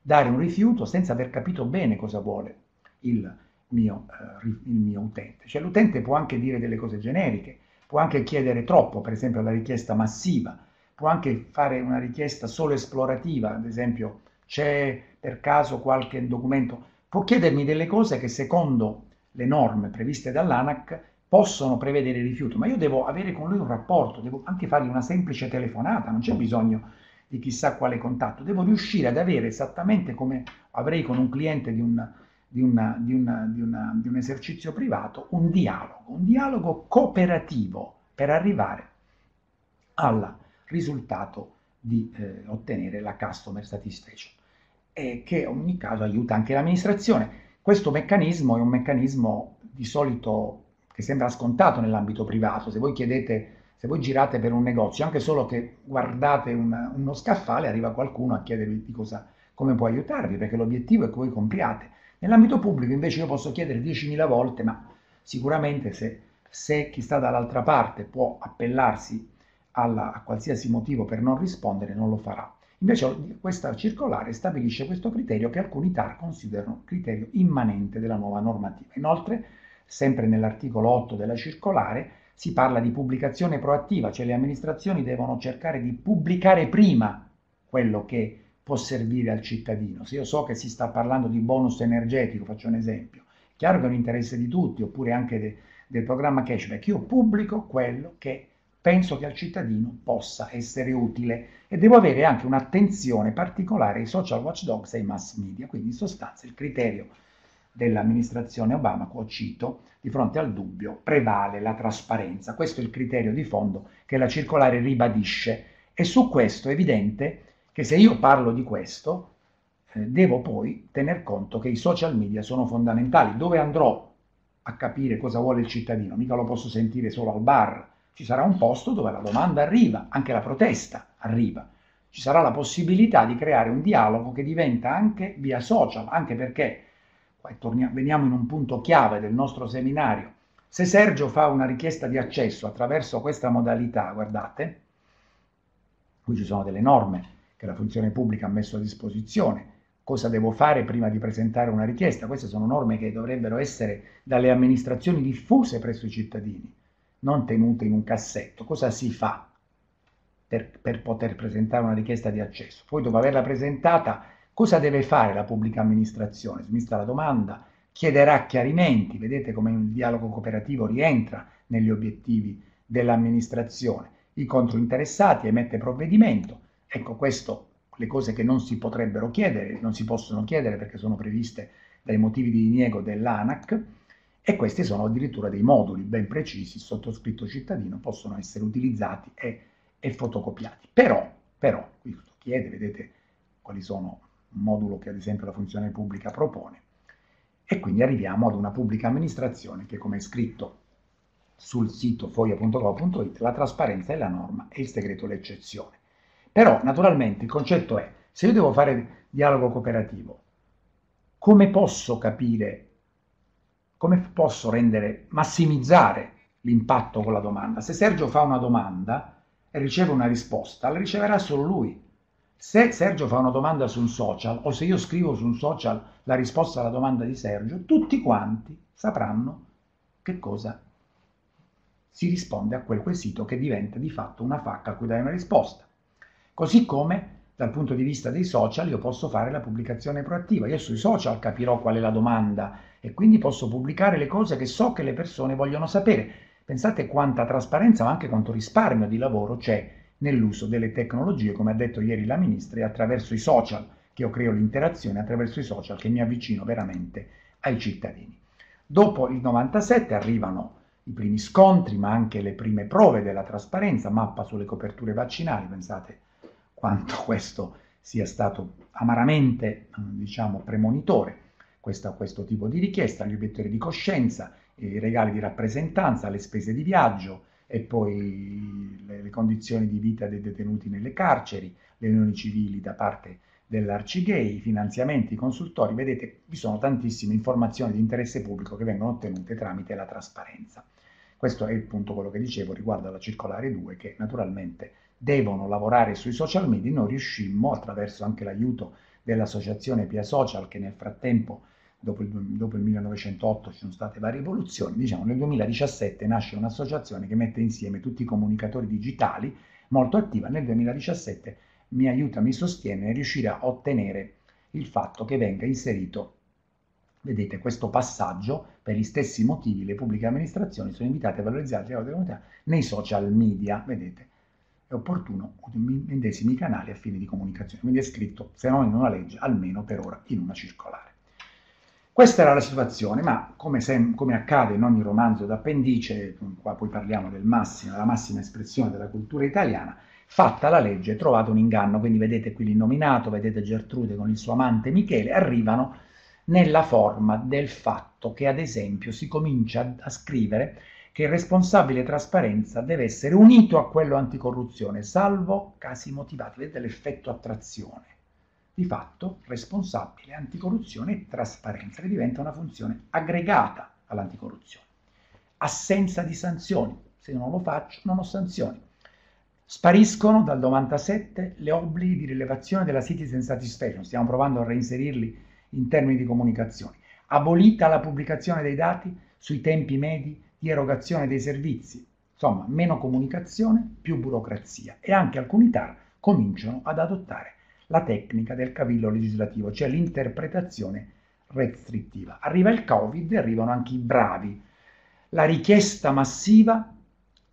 dare un rifiuto senza aver capito bene cosa vuole il mio, eh, il mio utente. Cioè l'utente può anche dire delle cose generiche, può anche chiedere troppo, per esempio la richiesta massiva, può anche fare una richiesta solo esplorativa, ad esempio c'è per caso qualche documento, può chiedermi delle cose che secondo le norme previste dall'ANAC possono prevedere il rifiuto, ma io devo avere con lui un rapporto, devo anche fargli una semplice telefonata, non c'è bisogno di chissà quale contatto, devo riuscire ad avere esattamente come avrei con un cliente di un, di, una, di, una, di, una, un esercizio privato, un dialogo, un dialogo cooperativo per arrivare al risultato di eh, ottenere la customer satisfaction e che in ogni caso aiuta anche l'amministrazione. Questo meccanismo è un meccanismo di solito che sembra scontato nell'ambito privato. Se voi chiedete, se voi girate per un negozio, anche solo che guardate una, uno scaffale, arriva qualcuno a chiedervi di cosa, come può aiutarvi, perché l'obiettivo è che voi compriate. Nell'ambito pubblico invece io posso chiedere 10.000 volte, ma sicuramente se, se chi sta dall'altra parte può appellarsi alla, a qualsiasi motivo per non rispondere, non lo farà. Invece questa circolare stabilisce questo criterio che alcuni TAR considerano criterio immanente della nuova normativa. Inoltre, sempre nell'articolo 8 della circolare, si parla di pubblicazione proattiva, cioè le amministrazioni devono cercare di pubblicare prima quello che può servire al cittadino. Se io so che si sta parlando di bonus energetico, faccio un esempio, chiaro che è un interesse di tutti, oppure anche de, del programma cashback, io pubblico quello che penso che al cittadino possa essere utile e devo avere anche un'attenzione particolare ai social watchdogs e ai mass media, quindi in sostanza il criterio dell'amministrazione Obama, qua cito, di fronte al dubbio prevale la trasparenza. Questo è il criterio di fondo che la circolare ribadisce e su questo è evidente che se io parlo di questo eh, devo poi tener conto che i social media sono fondamentali. Dove andrò a capire cosa vuole il cittadino? Mica lo posso sentire solo al bar, ci sarà un posto dove la domanda arriva, anche la protesta arriva. Ci sarà la possibilità di creare un dialogo che diventa anche via social, anche perché, veniamo in un punto chiave del nostro seminario, se Sergio fa una richiesta di accesso attraverso questa modalità, guardate, qui ci sono delle norme che la funzione pubblica ha messo a disposizione, cosa devo fare prima di presentare una richiesta, queste sono norme che dovrebbero essere dalle amministrazioni diffuse presso i cittadini non tenute in un cassetto. Cosa si fa per, per poter presentare una richiesta di accesso? Poi dopo averla presentata Cosa deve fare la pubblica amministrazione? Smista la domanda, chiederà chiarimenti, vedete come il dialogo cooperativo rientra negli obiettivi dell'amministrazione, i controinteressati emette provvedimento, ecco questo le cose che non si potrebbero chiedere, non si possono chiedere perché sono previste dai motivi di diniego dell'ANAC e questi sono addirittura dei moduli ben precisi, sottoscritto cittadino, possono essere utilizzati e, e fotocopiati. Però, però, questo chiede, vedete quali sono modulo che ad esempio la funzione pubblica propone, e quindi arriviamo ad una pubblica amministrazione che come è scritto sul sito foia.gov.it la trasparenza è la norma e il segreto l'eccezione. Però naturalmente il concetto è, se io devo fare dialogo cooperativo, come posso capire, come posso rendere, massimizzare l'impatto con la domanda? Se Sergio fa una domanda e riceve una risposta, la riceverà solo lui. Se Sergio fa una domanda su un social o se io scrivo su un social la risposta alla domanda di Sergio, tutti quanti sapranno che cosa si risponde a quel quesito che diventa di fatto una FAQ a cui dai una risposta. Così come dal punto di vista dei social io posso fare la pubblicazione proattiva. Io sui social capirò qual è la domanda e quindi posso pubblicare le cose che so che le persone vogliono sapere. Pensate quanta trasparenza ma anche quanto risparmio di lavoro c'è nell'uso delle tecnologie, come ha detto ieri la Ministra, e attraverso i social che io creo l'interazione, attraverso i social che mi avvicino veramente ai cittadini. Dopo il 97 arrivano i primi scontri, ma anche le prime prove della trasparenza, mappa sulle coperture vaccinali, pensate quanto questo sia stato amaramente, diciamo, premonitore, questo, questo tipo di richiesta, gli obiettori di coscienza, i regali di rappresentanza, le spese di viaggio, e poi le, le condizioni di vita dei detenuti nelle carceri, le unioni civili da parte dell'Arcigay, i finanziamenti, i consultori, vedete vi sono tantissime informazioni di interesse pubblico che vengono ottenute tramite la trasparenza. Questo è appunto quello che dicevo riguardo alla circolare 2 che naturalmente devono lavorare sui social media, noi riuscimmo attraverso anche l'aiuto dell'associazione Pia Social che nel frattempo dopo il, dopo il 1908 ci sono state varie evoluzioni, diciamo nel 2017 nasce un'associazione che mette insieme tutti i comunicatori digitali, molto attiva, nel 2017 mi aiuta, mi sostiene nel riuscire a ottenere il fatto che venga inserito, vedete, questo passaggio, per gli stessi motivi. Le pubbliche amministrazioni sono invitate a valorizzare la comunità nei social media, vedete, è opportuno medesimi canali a fini di comunicazione, quindi è scritto, se non in una legge, almeno per ora in una circolare. Questa era la situazione, ma come, sem- come accade in ogni romanzo d'appendice, qua poi parliamo del massimo, della massima espressione della cultura italiana, fatta la legge, trovato un inganno, quindi vedete qui l'innominato, vedete Gertrude con il suo amante Michele, arrivano nella forma del fatto che ad esempio si comincia a scrivere che il responsabile trasparenza deve essere unito a quello anticorruzione, salvo casi motivati, vedete l'effetto attrazione di fatto responsabile anticorruzione e trasparenza, che diventa una funzione aggregata all'anticorruzione. Assenza di sanzioni, se non lo faccio non ho sanzioni. Spariscono dal 97 le obblighi di rilevazione della citizen satisfaction, stiamo provando a reinserirli in termini di comunicazione. Abolita la pubblicazione dei dati sui tempi medi di erogazione dei servizi, insomma meno comunicazione, più burocrazia e anche alcuni TAR cominciano ad adottare la tecnica del cavillo legislativo, cioè l'interpretazione restrittiva. Arriva il Covid e arrivano anche i bravi. La richiesta massiva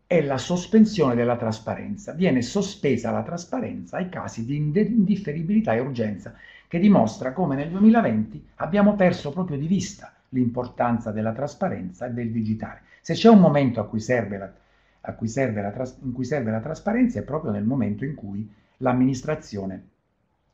è la sospensione della trasparenza. Viene sospesa la trasparenza ai casi di indifferibilità e urgenza, che dimostra come nel 2020 abbiamo perso proprio di vista l'importanza della trasparenza e del digitale. Se c'è un momento cui la, cui la, in cui serve la trasparenza è proprio nel momento in cui l'amministrazione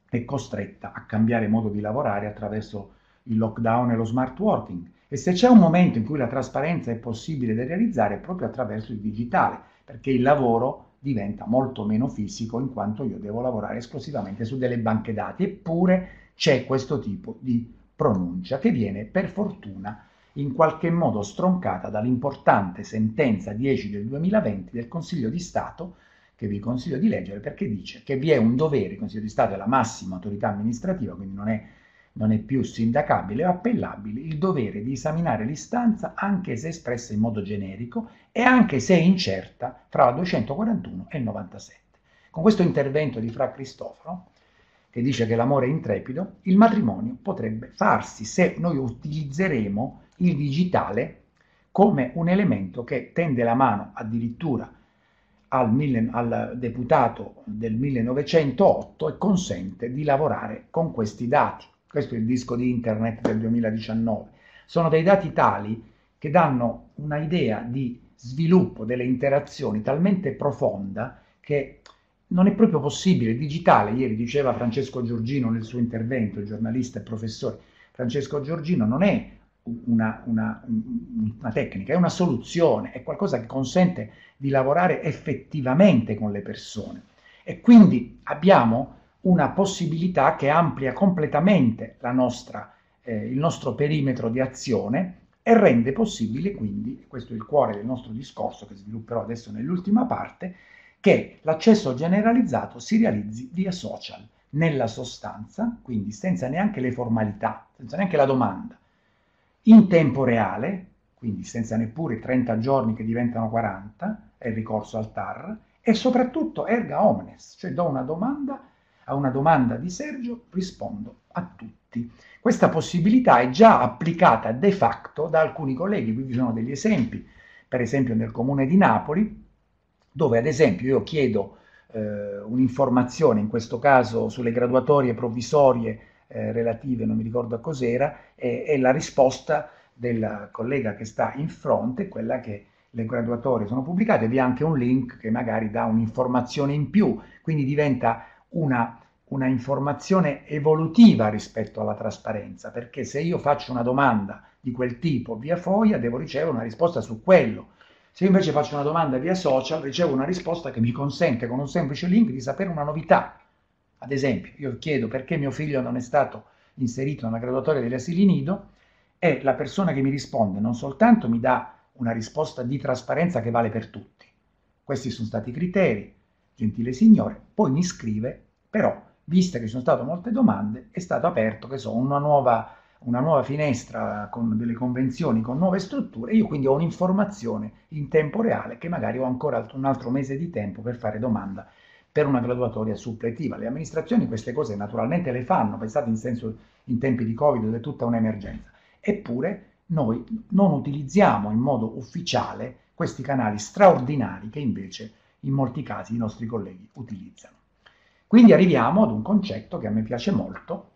è costretta a cambiare modo di lavorare attraverso il lockdown e lo smart working. E se c'è un momento in cui la trasparenza è possibile da realizzare è proprio attraverso il digitale, perché il lavoro diventa molto meno fisico in quanto io devo lavorare esclusivamente su delle banche dati. Eppure c'è questo tipo di pronuncia che viene per fortuna in qualche modo stroncata dall'importante sentenza 10 del 2020 del Consiglio di Stato che vi consiglio di leggere perché dice che vi è un dovere, il Consiglio di Stato è la massima autorità amministrativa, quindi non è, non è più sindacabile o appellabile, il dovere di esaminare l'istanza anche se espressa in modo generico e anche se incerta fra la 241 e il 97. Con questo intervento di Fra Cristoforo, che dice che l'amore è intrepido, il matrimonio potrebbe farsi se noi utilizzeremo il digitale come un elemento che tende la mano addirittura al, mille, al, deputato del 1908 e consente di lavorare con questi dati. Questo è il disco di internet del 2019. Sono dei dati tali che danno un'idea di sviluppo delle interazioni talmente profonda che non è proprio possibile. Il digitale, ieri diceva Francesco Giorgino nel suo intervento, il giornalista e professore Francesco Giorgino, non è una, una, una, tecnica, è una soluzione, è qualcosa che consente di lavorare effettivamente con le persone. E quindi abbiamo una possibilità che amplia completamente nostra, eh, il nostro perimetro di azione e rende possibile quindi, questo è il cuore del nostro discorso che svilupperò adesso nell'ultima parte, che l'accesso generalizzato si realizzi via social, nella sostanza, quindi senza neanche le formalità, senza neanche la domanda in tempo reale, quindi senza neppure 30 giorni che diventano 40, è il ricorso al TAR, e soprattutto erga omnes, cioè do una domanda, a una domanda di Sergio rispondo a tutti. Questa possibilità è già applicata de facto da alcuni colleghi, qui vi sono degli esempi, per esempio nel comune di Napoli, dove ad esempio io chiedo eh, un'informazione, in questo caso sulle graduatorie provvisorie eh, relative, non mi ricordo cos'era, e, e, la risposta del collega che sta in fronte quella che le graduatorie sono pubblicate, vi è anche un link che magari dà un'informazione in più, quindi diventa una, una informazione evolutiva rispetto alla trasparenza, perché se io faccio una domanda di quel tipo via FOIA devo ricevere una risposta su quello. Se io invece faccio una domanda via social ricevo una risposta che mi consente con un semplice link di sapere una novità. Ad esempio, io chiedo perché mio figlio non è stato inserito nella graduatoria degli asili nido e la persona che mi risponde non soltanto mi dà una risposta di trasparenza che vale per tutti. Questi sono stati i criteri, gentile signore, poi mi scrive, però, viste che ci sono state molte domande, è stato aperto, che so, una nuova, una nuova finestra con delle convenzioni, con nuove strutture, io quindi ho un'informazione in tempo reale che magari ho ancora un altro mese di tempo per fare domanda per una graduatoria suppletiva. Le amministrazioni queste cose naturalmente le fanno, pensate in, senso, in tempi di Covid ed è tutta un'emergenza. Eppure noi non utilizziamo in modo ufficiale questi canali straordinari che invece in molti casi i nostri colleghi utilizzano. Quindi arriviamo ad un concetto che a me piace molto,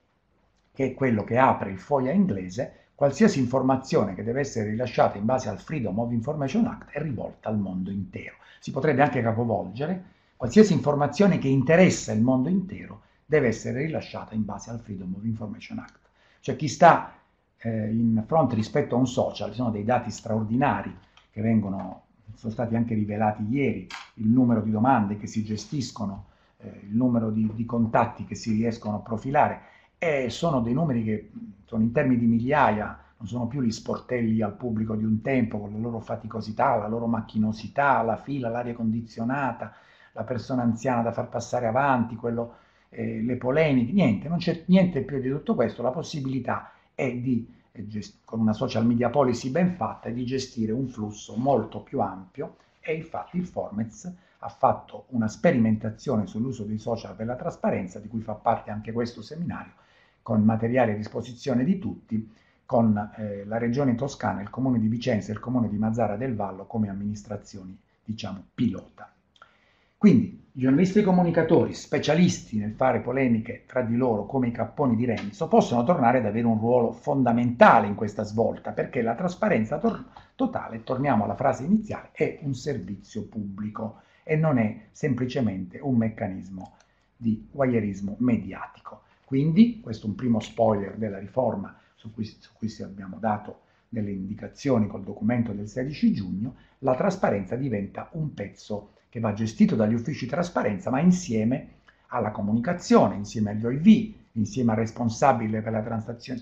che è quello che apre il FOIA inglese, qualsiasi informazione che deve essere rilasciata in base al Freedom of Information Act è rivolta al mondo intero. Si potrebbe anche capovolgere Qualsiasi informazione che interessa il mondo intero deve essere rilasciata in base al Freedom of Information Act. Cioè chi sta eh, in fronte rispetto a un social, ci sono dei dati straordinari che vengono, sono stati anche rivelati ieri, il numero di domande che si gestiscono, eh, il numero di, di, contatti che si riescono a profilare, e sono dei numeri che sono in termini di migliaia, non sono più gli sportelli al pubblico di un tempo, con la loro faticosità, la loro macchinosità, la fila, l'aria condizionata, la persona anziana da far passare avanti, quello, eh, le polemiche, niente, non c'è niente più di tutto questo, la possibilità è di, eh, con una social media policy ben fatta, di gestire un flusso molto più ampio e infatti il Formez ha fatto una sperimentazione sull'uso dei social per la trasparenza, di cui fa parte anche questo seminario, con materiali a disposizione di tutti, con eh, la regione toscana, il comune di Vicenza e il comune di Mazzara del Vallo come amministrazioni, diciamo, pilota. Quindi giornalisti e comunicatori, specialisti nel fare polemiche tra di loro come i capponi di Renzo, possono tornare ad avere un ruolo fondamentale in questa svolta, perché la trasparenza tor- totale, torniamo alla frase iniziale, è un servizio pubblico e non è semplicemente un meccanismo di voyeurismo mediatico. Quindi, questo è un primo spoiler della riforma su cui, su cui abbiamo dato delle indicazioni col documento del 16 giugno, la trasparenza diventa un pezzo che va gestito dagli uffici trasparenza, ma insieme alla comunicazione, insieme agli OIV, insieme al responsabile per la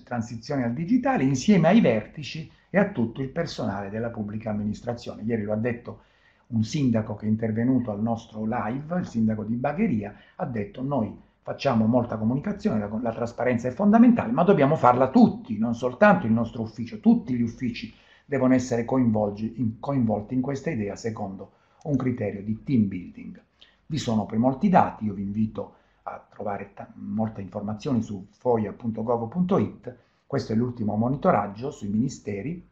transizione al digitale, insieme ai vertici e a tutto il personale della pubblica amministrazione. Ieri lo ha detto un sindaco che è intervenuto al nostro live, il sindaco di Bagheria, ha detto noi facciamo molta comunicazione, la, la trasparenza è fondamentale, ma dobbiamo farla tutti, non soltanto il nostro ufficio, tutti gli uffici devono essere coinvolti in, coinvolti in questa idea secondo un criterio di team building. Vi sono poi molti dati, io vi invito a trovare molte informazioni su foia.gov.it. Questo è l'ultimo monitoraggio sui ministeri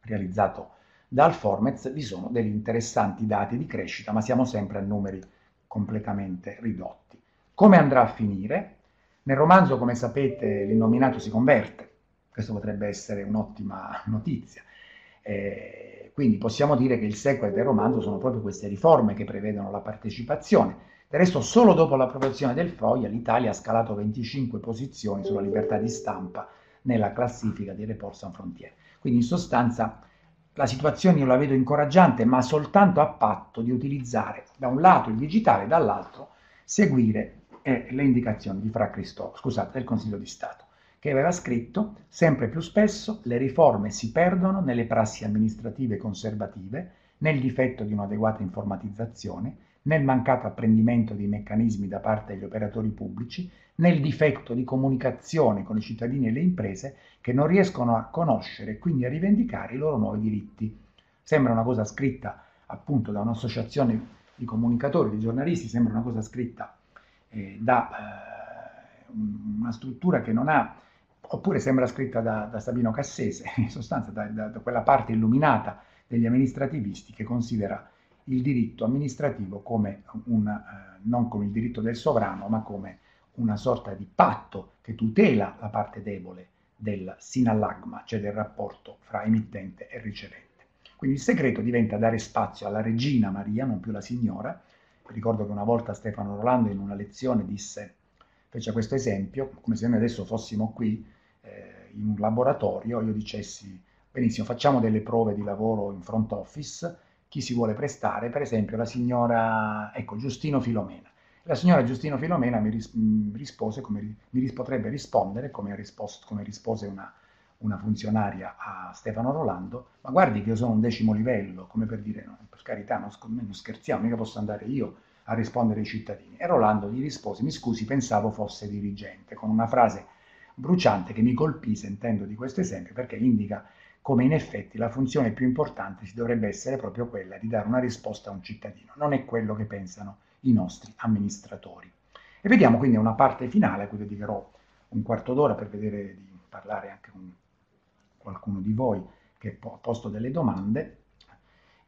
realizzato dal Formez. Vi sono degli interessanti dati di crescita, ma siamo sempre a numeri completamente ridotti. Come andrà a finire? Nel romanzo, come sapete, l'innominato si converte. Questo potrebbe essere un'ottima notizia. Eh, quindi possiamo dire che il sequel del romanzo sono proprio queste riforme che prevedono la partecipazione. Del resto, solo dopo l'approvazione del FOIA, l'Italia ha scalato 25 posizioni sulla libertà di stampa nella classifica di Report Sans Frontiere. Quindi in sostanza la situazione io la vedo incoraggiante, ma soltanto a patto di utilizzare da un lato il digitale, dall'altro seguire eh, le indicazioni di Fra Cristoforo, scusate, del Consiglio di Stato che aveva scritto sempre più spesso le riforme si perdono nelle prassi amministrative conservative, nel difetto di un'adeguata informatizzazione, nel mancato apprendimento dei meccanismi da parte degli operatori pubblici, nel difetto di comunicazione con i cittadini e le imprese che non riescono a conoscere e quindi a rivendicare i loro nuovi diritti. Sembra una cosa scritta appunto da un'associazione di comunicatori, di giornalisti, sembra una cosa scritta eh, da eh, una struttura che non ha oppure sembra scritta da, da Sabino Cassese, in sostanza da, da, da, quella parte illuminata degli amministrativisti che considera il diritto amministrativo come un, eh, non come il diritto del sovrano, ma come una sorta di patto che tutela la parte debole del sinallagma, cioè del rapporto fra emittente e ricevente. Quindi il segreto diventa dare spazio alla regina Maria, non più la signora. Ricordo che una volta Stefano Rolando in una lezione disse, fece questo esempio, come se noi adesso fossimo qui eh, in un laboratorio io dicessi benissimo facciamo delle prove di lavoro in front office, chi si vuole prestare, per esempio la signora, ecco, Giustino Filomena. La signora Giustino Filomena mi, ris- rispose, come mi ris- potrebbe rispondere, come, come rispose una, una, funzionaria a Stefano Rolando, ma guardi che io sono un decimo livello, come per dire, no, per carità, non, non scherziamo, mica posso andare io a rispondere ai cittadini. E Rolando gli rispose, mi scusi, pensavo fosse dirigente, con una frase bruciante che mi colpì sentendo di questo esempio perché indica come in effetti la funzione più importante si dovrebbe essere proprio quella di dare una risposta a un cittadino, non è quello che pensano i nostri amministratori. E vediamo quindi una parte finale a cui dedicherò un quarto d'ora per vedere di parlare anche con qualcuno di voi che ha posto delle domande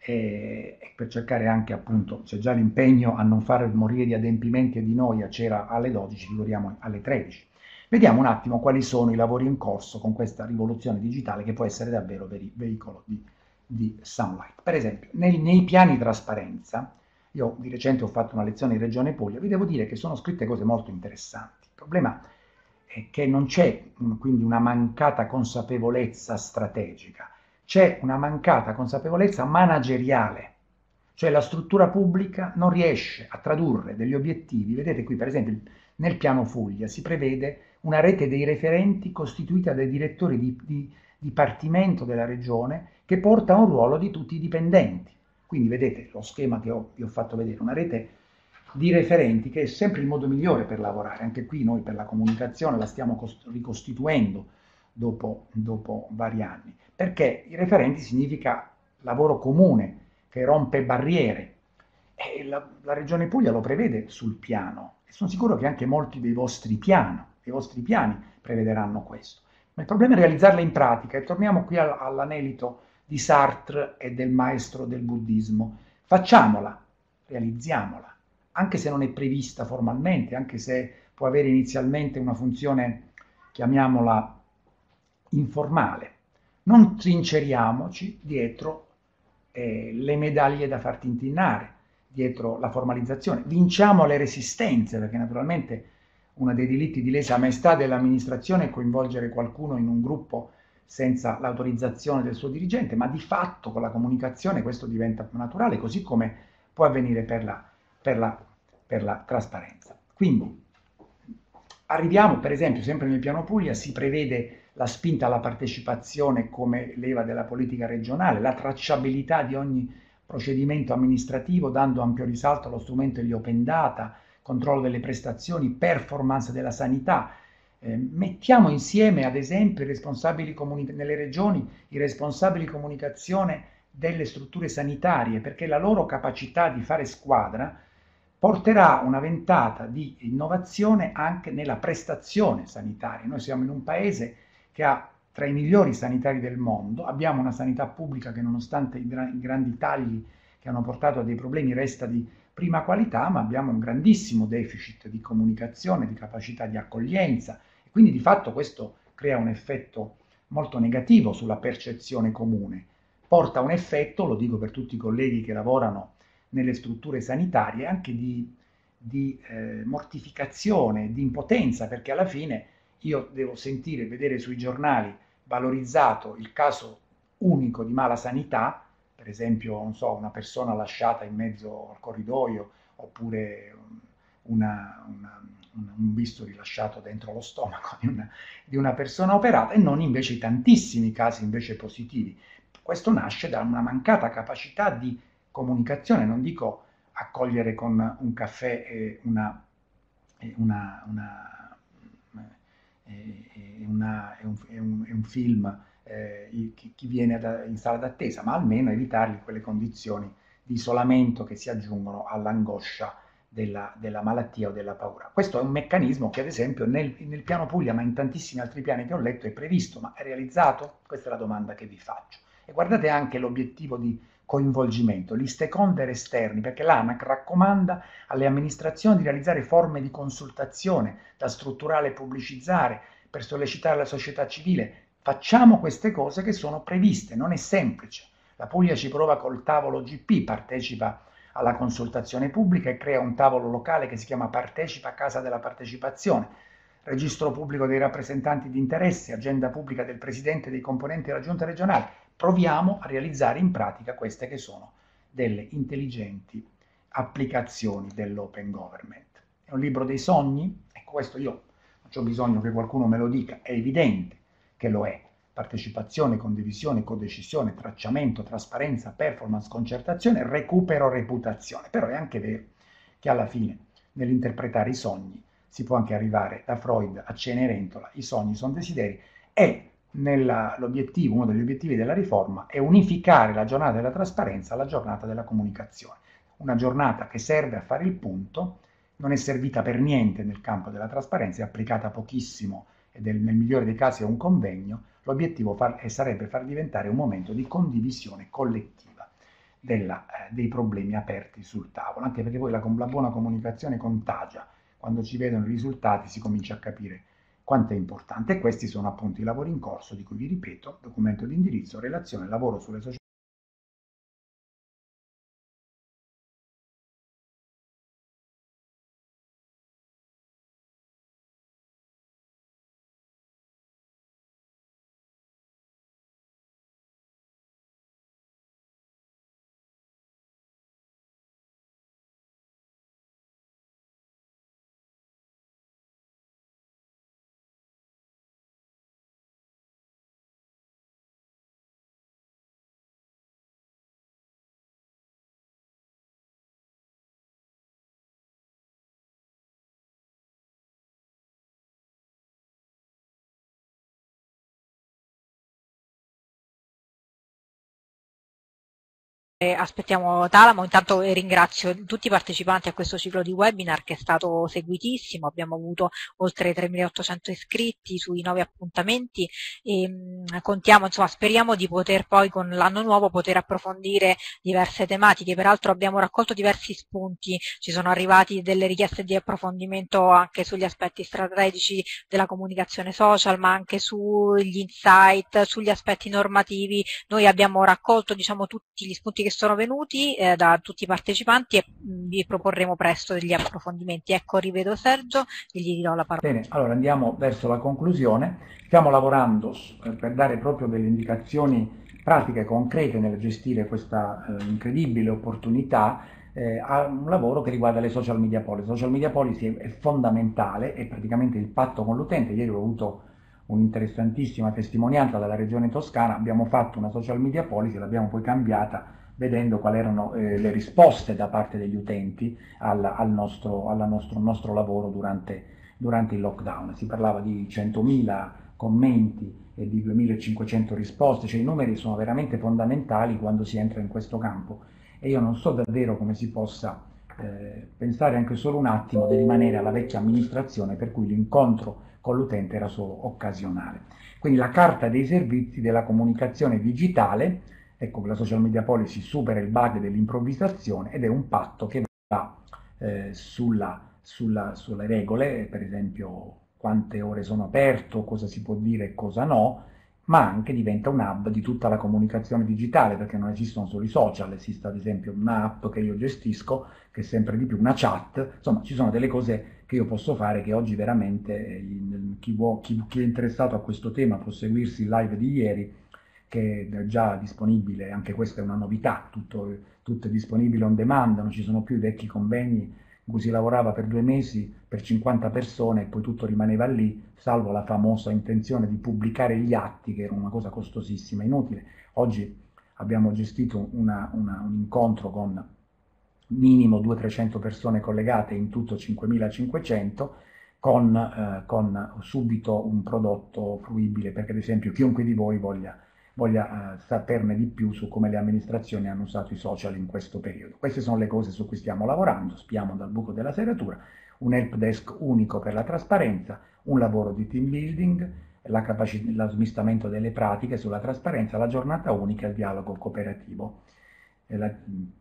e, per cercare anche appunto, c'è già l'impegno a non far morire di adempimenti e di noia, c'era alle 12, figuriamo alle 13. Vediamo un attimo quali sono i lavori in corso con questa rivoluzione digitale che può essere davvero veicolo di, di Sunlight. Per esempio, nei, nei piani trasparenza, io di recente ho fatto una lezione in Regione Puglia, vi devo dire che sono scritte cose molto interessanti. Il problema è che non c'è quindi una mancata consapevolezza strategica, c'è una mancata consapevolezza manageriale, cioè la struttura pubblica non riesce a tradurre degli obiettivi. Vedete qui per esempio nel piano Fuglia si prevede una rete dei referenti costituita dai direttori di, di dipartimento della regione che porta a un ruolo di tutti i dipendenti. Quindi vedete lo schema che ho, vi ho fatto vedere, una rete di referenti che è sempre il modo migliore per lavorare. Anche qui noi per la comunicazione la stiamo ricostituendo dopo, dopo vari anni, perché i referenti significa lavoro comune che rompe barriere. E la, la Regione Puglia lo prevede sul piano e sono sicuro che anche molti dei vostri piani i vostri piani prevederanno questo. Ma il problema è realizzarla in pratica e torniamo qui all'anelito di Sartre e del maestro del buddismo. Facciamola, realizziamola, anche se non è prevista formalmente, anche se può avere inizialmente una funzione, chiamiamola, informale. Non trinceriamoci dietro eh, le medaglie da far tintinnare, dietro la formalizzazione. Vinciamo le resistenze, perché naturalmente uno dei delitti di lesa maestà dell'amministrazione è coinvolgere qualcuno in un gruppo senza l'autorizzazione del suo dirigente, ma di fatto con la comunicazione questo diventa più naturale, così come può avvenire per la, per la, per la trasparenza. Quindi arriviamo, per esempio, sempre nel piano Puglia si prevede la spinta alla partecipazione come leva della politica regionale, la tracciabilità di ogni procedimento amministrativo, dando ampio risalto allo strumento degli open data, controllo delle prestazioni, performance della sanità. Eh, mettiamo insieme, ad esempio, i responsabili comuni- nelle regioni i responsabili comunicazione delle strutture sanitarie, perché la loro capacità di fare squadra porterà una ventata di innovazione anche nella prestazione sanitaria. Noi siamo in un paese che ha tra i migliori sanitari del mondo, abbiamo una sanità pubblica che nonostante i, gra- i grandi tagli che hanno portato a dei problemi resta di prima qualità, ma abbiamo un grandissimo deficit di comunicazione, di capacità di accoglienza e quindi di fatto questo crea un effetto molto negativo sulla percezione comune. Porta un effetto, lo dico per tutti i colleghi che lavorano nelle strutture sanitarie, anche di, di eh, mortificazione, di impotenza, perché alla fine io devo sentire, vedere sui giornali valorizzato il caso unico di mala sanità, per esempio, non so, una persona lasciata in mezzo al corridoio, oppure una, una, un bisturi lasciato dentro lo stomaco di una, di una persona operata, e non invece i tantissimi casi invece positivi. Questo nasce da una mancata capacità di comunicazione, non dico accogliere con un caffè e una, una, una, una, un, un, un, film eh, chi, chi, viene da, in sala d'attesa, ma almeno evitargli quelle condizioni di isolamento che si aggiungono all'angoscia della, della, malattia o della paura. Questo è un meccanismo che ad esempio nel, nel piano Puglia, ma in tantissimi altri piani che ho letto, è previsto, ma è realizzato? Questa è la domanda che vi faccio. E guardate anche l'obiettivo di coinvolgimento, gli stakeholder esterni, perché l'ANAC raccomanda alle amministrazioni di realizzare forme di consultazione da strutturare e pubblicizzare per sollecitare la società civile. Facciamo queste cose che sono previste, non è semplice. La Puglia ci prova col tavolo GP, partecipa alla consultazione pubblica e crea un tavolo locale che si chiama Partecipa Casa della Partecipazione, registro pubblico dei rappresentanti di interesse, agenda pubblica del Presidente e dei componenti della Giunta regionale, proviamo a realizzare in pratica queste che sono delle intelligenti applicazioni dell'open government. È un libro dei sogni? Ecco, questo io non ho bisogno che qualcuno me lo dica, è evidente che lo è. Partecipazione, condivisione, codecisione, tracciamento, trasparenza, performance, concertazione, recupero, reputazione. Però è anche vero che alla fine, nell'interpretare i sogni, si può anche arrivare da Freud a Cenerentola, i sogni sono desideri, e uno degli obiettivi della riforma è unificare la giornata della trasparenza alla giornata della comunicazione. Una giornata che serve a fare il punto, non è servita per niente nel campo della trasparenza, è applicata pochissimo ed nel migliore dei casi è un convegno, l'obiettivo far, sarebbe far diventare un momento di condivisione collettiva della, eh, dei problemi aperti sul tavolo, anche perché poi la, la buona comunicazione contagia, quando ci vedono i risultati si comincia a capire quanto è importante. Questi sono appunto i lavori in corso di cui vi ripeto, documento di indirizzo, relazione, lavoro sulle società.
Aspettiamo Talamo, intanto ringrazio tutti i partecipanti a questo ciclo di webinar che è stato seguitissimo, abbiamo avuto oltre 3.800 iscritti sui nove appuntamenti. E mh, contiamo, insomma, speriamo di poter poi con l'anno nuovo poter approfondire diverse tematiche, peraltro abbiamo raccolto diversi spunti, ci sono arrivati delle richieste di approfondimento anche sugli aspetti strategici della comunicazione social, ma anche sugli insight, sugli aspetti normativi, noi abbiamo raccolto diciamo tutti gli spunti che sono venuti eh, da tutti i partecipanti e mm, vi proporremo presto degli approfondimenti. Ecco, rivedo Sergio e gli dirò la parola.
Bene, allora andiamo verso la conclusione. Stiamo lavorando eh, per dare proprio delle indicazioni pratiche, concrete nel gestire questa eh, incredibile opportunità eh, a un lavoro che riguarda le social media policy. Social media policy è, è fondamentale, è praticamente il patto con l'utente. Ieri ho avuto un'interessantissima testimonianza dalla regione toscana, abbiamo fatto una social media policy, l'abbiamo poi cambiata vedendo quali erano eh, le risposte da parte degli utenti al, al, nostro, al nostro, nostro, lavoro durante, durante, il lockdown. Si parlava di 100.000 commenti e di 2.500 risposte, cioè i numeri sono veramente fondamentali quando si entra in questo campo e io non so davvero come si possa eh, pensare anche solo un attimo di rimanere alla vecchia amministrazione per cui l'incontro con l'utente era solo occasionale. Quindi la carta dei servizi della comunicazione digitale, ecco la social media policy supera il bug dell'improvvisazione ed è un patto che va eh, sulla, sulla, sulle regole, per esempio quante ore sono aperto, cosa si può dire e cosa no, ma anche diventa un hub di tutta la comunicazione digitale, perché non esistono solo i social, esiste ad esempio un'app che io gestisco, che è sempre di più una chat, insomma ci sono delle cose che io posso fare che oggi veramente eh, chi, vuo, chi, chi è interessato a questo tema può seguirsi il live di ieri, che è già disponibile, anche questa è una novità, tutto, tutto è disponibile on demand, non ci sono più i vecchi convegni in cui si lavorava per due mesi per 50 persone e poi tutto rimaneva lì, salvo la famosa intenzione di pubblicare gli atti, che era una cosa costosissima, inutile. Oggi abbiamo gestito una, una, un incontro con minimo 200-300 persone collegate, in tutto 5.500, con, eh, con subito un prodotto fruibile, perché ad esempio chiunque di voi voglia voglia eh, saperne di più su come le amministrazioni hanno usato i social in questo periodo. Queste sono le cose su cui stiamo lavorando, spiamo dal buco della serratura, un help desk unico per la trasparenza, un lavoro di team building, lo smistamento delle pratiche sulla trasparenza, la giornata unica e il dialogo cooperativo la,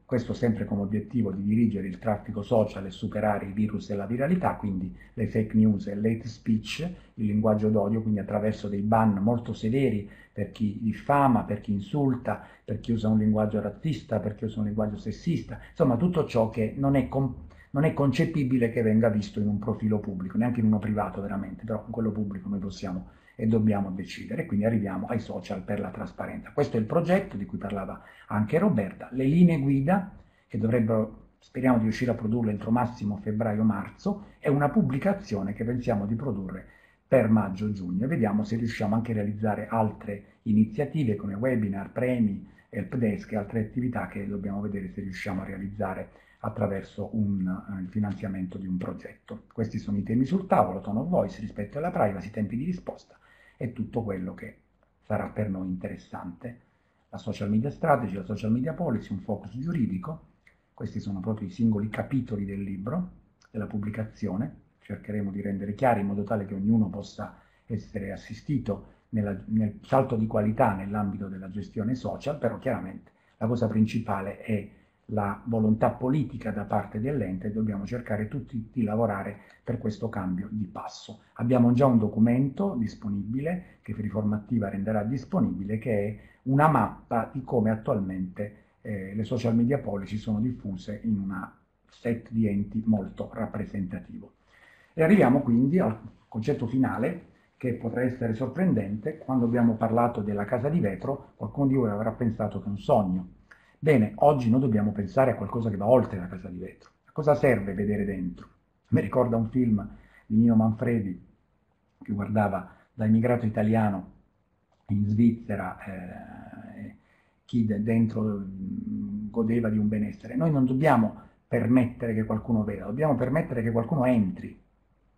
questo sempre come obiettivo di dirigere il traffico social e superare i virus e la viralità, quindi le fake news e l'hate speech, il linguaggio d'odio, quindi attraverso dei ban molto severi per chi diffama, per chi insulta, per chi usa un linguaggio razzista, per chi usa un linguaggio sessista, insomma tutto ciò che non è, non è concepibile che venga visto in un profilo pubblico, neanche in uno privato veramente, però in quello pubblico noi possiamo e dobbiamo decidere, quindi arriviamo ai social per la trasparenza. Questo è il progetto di cui parlava anche Roberta, le linee guida che dovrebbero, speriamo di riuscire a produrle entro massimo febbraio-marzo, è una pubblicazione che pensiamo di produrre per maggio-giugno e vediamo se riusciamo anche a realizzare altre iniziative come webinar, premi, helpdesk e altre attività che dobbiamo vedere se riusciamo a realizzare attraverso un, uh, il finanziamento di un progetto. Questi sono i temi sul tavolo, tone of voice, rispetto alla privacy, tempi di risposta e tutto quello che sarà per noi interessante. La social media strategy, la social media policy, un focus giuridico, questi sono proprio i singoli capitoli del libro, della pubblicazione, cercheremo di rendere chiari in modo tale che ognuno possa essere assistito nella, nel salto di qualità nell'ambito della gestione social, però chiaramente la cosa principale è la volontà politica da parte dell'ente, dobbiamo cercare tutti di lavorare per questo cambio di passo. Abbiamo già un documento disponibile che Riformativa renderà disponibile che è una mappa di come attualmente eh, le social media policy sono diffuse in una set di enti molto rappresentativo. E arriviamo quindi al concetto finale che potrà essere sorprendente, quando abbiamo parlato della casa di vetro, qualcuno di voi avrà pensato che è un sogno, Bene, oggi noi dobbiamo pensare a qualcosa che va oltre la casa di vetro. A cosa serve vedere dentro? Mi ricorda un film di Nino Manfredi che guardava da immigrato italiano in Svizzera eh, chi dentro mm, godeva di un benessere. Noi non dobbiamo permettere che qualcuno veda, dobbiamo permettere che qualcuno entri,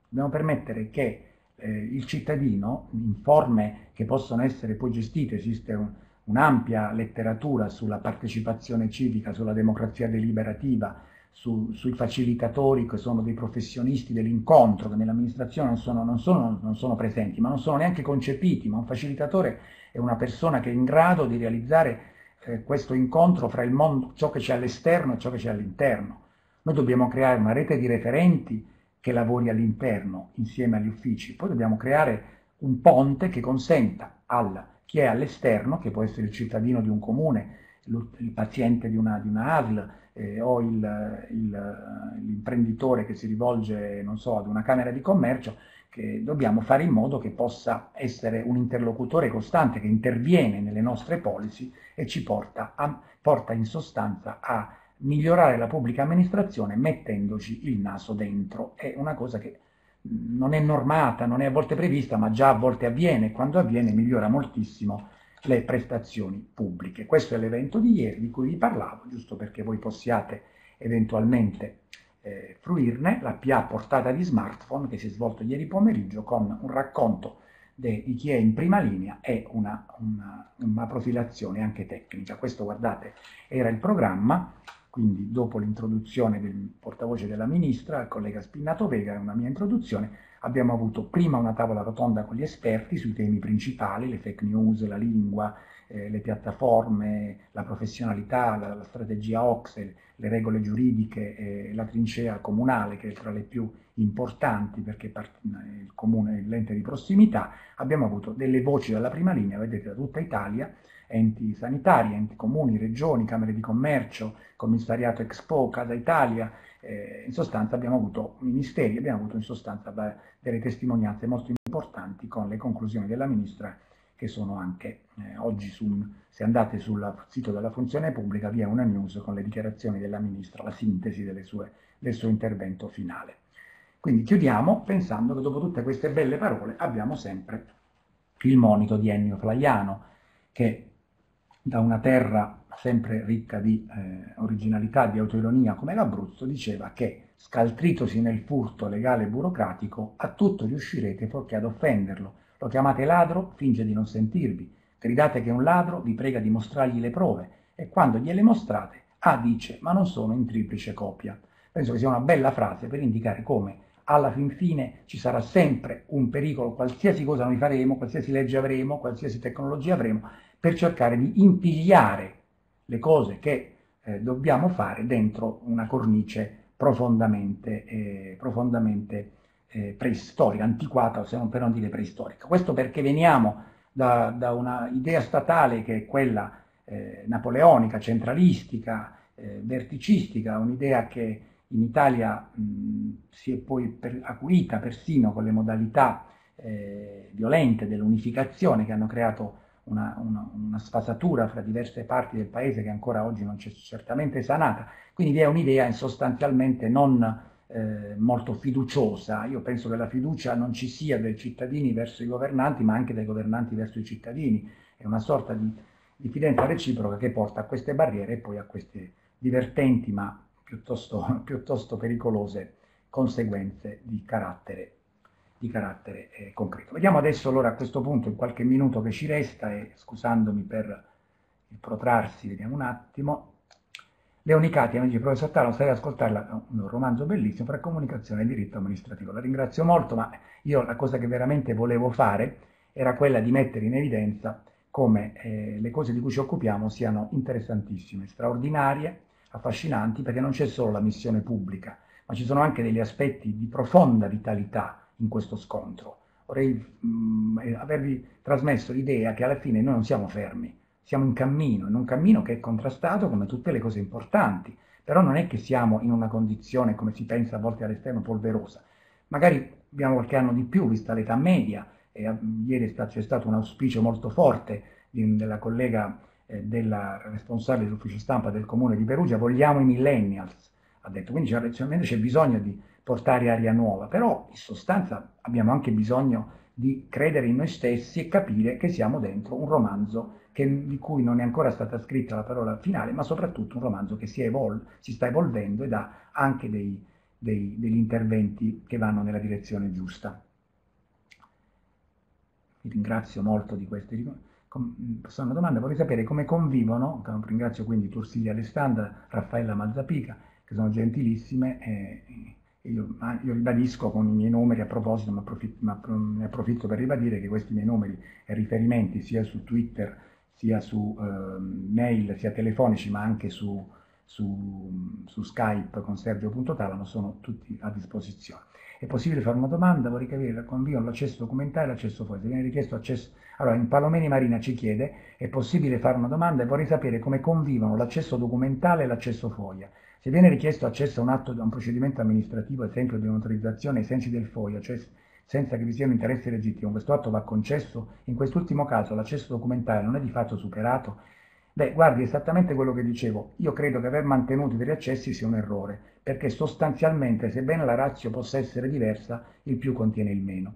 dobbiamo permettere che eh, il cittadino, in forme che possono essere poi gestite, esiste un, un'ampia letteratura sulla partecipazione civica, sulla democrazia deliberativa, su, sui facilitatori che sono dei professionisti dell'incontro, che nell'amministrazione non sono, non, sono, non sono, presenti, ma non sono neanche concepiti, ma un facilitatore è una persona che è in grado di realizzare eh, questo incontro fra il mondo, ciò che c'è all'esterno e ciò che c'è all'interno. Noi dobbiamo creare una rete di referenti che lavori all'interno insieme agli uffici, poi dobbiamo creare un ponte che consenta al chi è all'esterno, che può essere il cittadino di un comune, il paziente di una, di una ASL eh, o il, il, l'imprenditore che si rivolge, so, ad una camera di commercio, che dobbiamo fare in modo che possa essere un interlocutore costante che interviene nelle nostre policy e ci porta, a, porta in sostanza a migliorare la pubblica amministrazione mettendoci il naso dentro. È una cosa che non è normata, non è a volte prevista, ma già a volte avviene. Quando avviene migliora moltissimo le prestazioni pubbliche. Questo è l'evento di ieri di cui vi parlavo, giusto perché voi possiate eventualmente eh, fruirne, la PA portata di smartphone che si è svolto ieri pomeriggio con un racconto di chi è in prima linea e una, una, una profilazione anche tecnica. Questo, guardate, era il programma quindi dopo l'introduzione del portavoce della ministra, il collega Spinnato Vega una mia introduzione, abbiamo avuto prima una tavola rotonda con gli esperti sui temi principali, le fake news, la lingua, eh, le piattaforme, la professionalità, la, la strategia OXE, le regole giuridiche, eh, la trincea comunale che è tra le più importanti perché il comune è l'ente di prossimità, abbiamo avuto delle voci dalla prima linea, vedete da tutta Italia, enti sanitari, enti comuni, regioni, camere di commercio, commissariato Expo, Casa Italia, eh, in sostanza abbiamo avuto ministeri, abbiamo avuto in sostanza delle testimonianze molto importanti con le conclusioni della ministra che sono anche eh, oggi, su, se andate sul sito della funzione pubblica, vi è una news con le dichiarazioni della ministra, la sintesi sue, del suo intervento finale. Quindi chiudiamo pensando che dopo tutte queste belle parole abbiamo sempre il monito di Ennio Flaiano, che da una terra sempre ricca di eh, originalità, di autoironia come l'Abruzzo, diceva che scaltritosi nel furto legale e burocratico, a tutto riuscirete fuorché ad offenderlo, lo chiamate ladro, finge di non sentirvi. Gridate che è un ladro, vi prega di mostrargli le prove e quando gliele mostrate, ah dice, ma non sono in triplice copia. Penso che sia una bella frase per indicare come alla fin fine ci sarà sempre un pericolo, qualsiasi cosa noi faremo, qualsiasi legge avremo, qualsiasi tecnologia avremo, per cercare di impigliare le cose che eh, dobbiamo fare dentro una cornice profondamente, eh, profondamente eh, preistorica, antiquata, se non per non dire preistorica. Questo perché veniamo da, da una idea statale che è quella eh, napoleonica, centralistica, eh, verticistica, un'idea che in Italia mh, si è poi per, acuita persino con le modalità eh, violente dell'unificazione che hanno creato una, una, una, sfasatura fra diverse parti del paese che ancora oggi non c'è certamente sanata. Quindi vi è un'idea sostanzialmente non eh, molto fiduciosa. Io penso che la fiducia non ci sia dai cittadini verso i governanti, ma anche dai governanti verso i cittadini. È una sorta di diffidenza reciproca che porta a queste barriere e poi a queste divertenti ma piuttosto, piuttosto pericolose conseguenze di carattere, di carattere eh, concreto. Vediamo adesso allora a questo punto, in qualche minuto che ci resta, e scusandomi per il protrarsi, vediamo un attimo, Leonicati, amici professor Talo, stai ad ascoltare un romanzo bellissimo fra comunicazione e diritto amministrativo. La ringrazio molto, ma io la cosa che veramente volevo fare era quella di mettere in evidenza come eh, le cose di cui ci occupiamo siano interessantissime, straordinarie, affascinanti, perché non c'è solo la missione pubblica, ma ci sono anche degli aspetti di profonda vitalità in questo scontro. Vorrei mh, mm, avervi trasmesso l'idea che alla fine noi non siamo fermi, siamo in cammino, in un cammino che è contrastato come tutte le cose importanti, però non è che siamo in una condizione, come si pensa a volte all'esterno, polverosa. Magari abbiamo qualche anno di più, vista l'età media, e uh, ieri c'è stato un auspicio molto forte di, della collega eh, della responsabile dell'ufficio stampa del comune di Perugia, vogliamo i millennials, ha detto, quindi c'è bisogno di portare aria nuova, però in sostanza abbiamo anche bisogno di credere in noi stessi e capire che siamo dentro un romanzo che, di cui non è ancora stata scritta la parola finale, ma soprattutto un romanzo che si, evol si sta evolvendo ed ha anche dei, dei, degli interventi che vanno nella direzione giusta. Vi ringrazio molto di queste sono domande, vorrei sapere come convivono, ringrazio quindi Tursiglia Alessandra, Raffaella Mazzapica, che sono gentilissime, e io, io, ribadisco con i miei numeri a proposito, ma, approfitto, ma ne approfitto per ribadire che questi miei numeri e riferimenti sia su Twitter sia su eh, mail, sia telefonici, ma anche su, su, su Skype con Sergio.talano, sono tutti a disposizione. È possibile fare una domanda? Vorrei capire convivono l'accesso documentale e l'accesso foglio. Se viene richiesto accesso... Allora, in Palomeni Marina ci chiede, è possibile fare una domanda e vorrei sapere come convivono l'accesso documentale e l'accesso foglia. Se viene richiesto accesso a un atto, a un procedimento amministrativo, esempio di un'autorizzazione ai sensi del foglio, cioè senza che vi sia un interesse legittimo, questo atto va concesso, in quest'ultimo caso l'accesso documentale non è di fatto superato? Beh, guardi, esattamente quello che dicevo, io credo che aver mantenuto degli accessi sia un errore, perché sostanzialmente, sebbene la razio possa essere diversa, il più contiene il meno.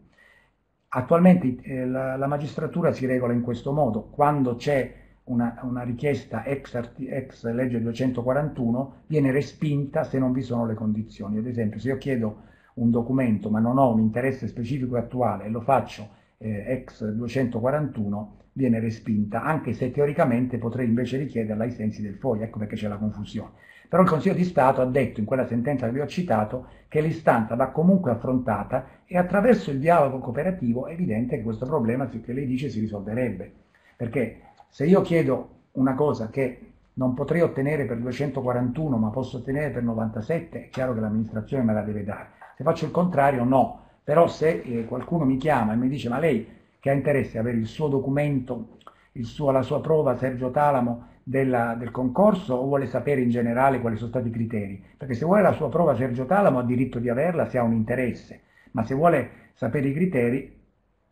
Attualmente eh, la, la, magistratura si regola in questo modo, quando c'è una, una, richiesta ex, ex legge 241 viene respinta se non vi sono le condizioni. Ad esempio, se io chiedo un documento ma non ho un interesse specifico e attuale e lo faccio eh, ex 241 viene respinta, anche se teoricamente potrei invece richiederla ai sensi del FOI, ecco perché c'è la confusione. Però il Consiglio di Stato ha detto in quella sentenza che vi ho citato che l'istanza va comunque affrontata e attraverso il dialogo cooperativo è evidente che questo problema che lei dice si risolverebbe. Perché se io chiedo una cosa che non potrei ottenere per 241 ma posso ottenere per 97, è chiaro che l'amministrazione me la deve dare. Se faccio il contrario, no. Però se eh, qualcuno mi chiama e mi dice ma lei che ha interesse ad avere il suo documento, il suo, la sua prova Sergio Talamo della, del concorso o vuole sapere in generale quali sono stati i criteri? Perché se vuole la sua prova Sergio Talamo ha diritto di averla se ha un interesse, ma se vuole sapere i criteri,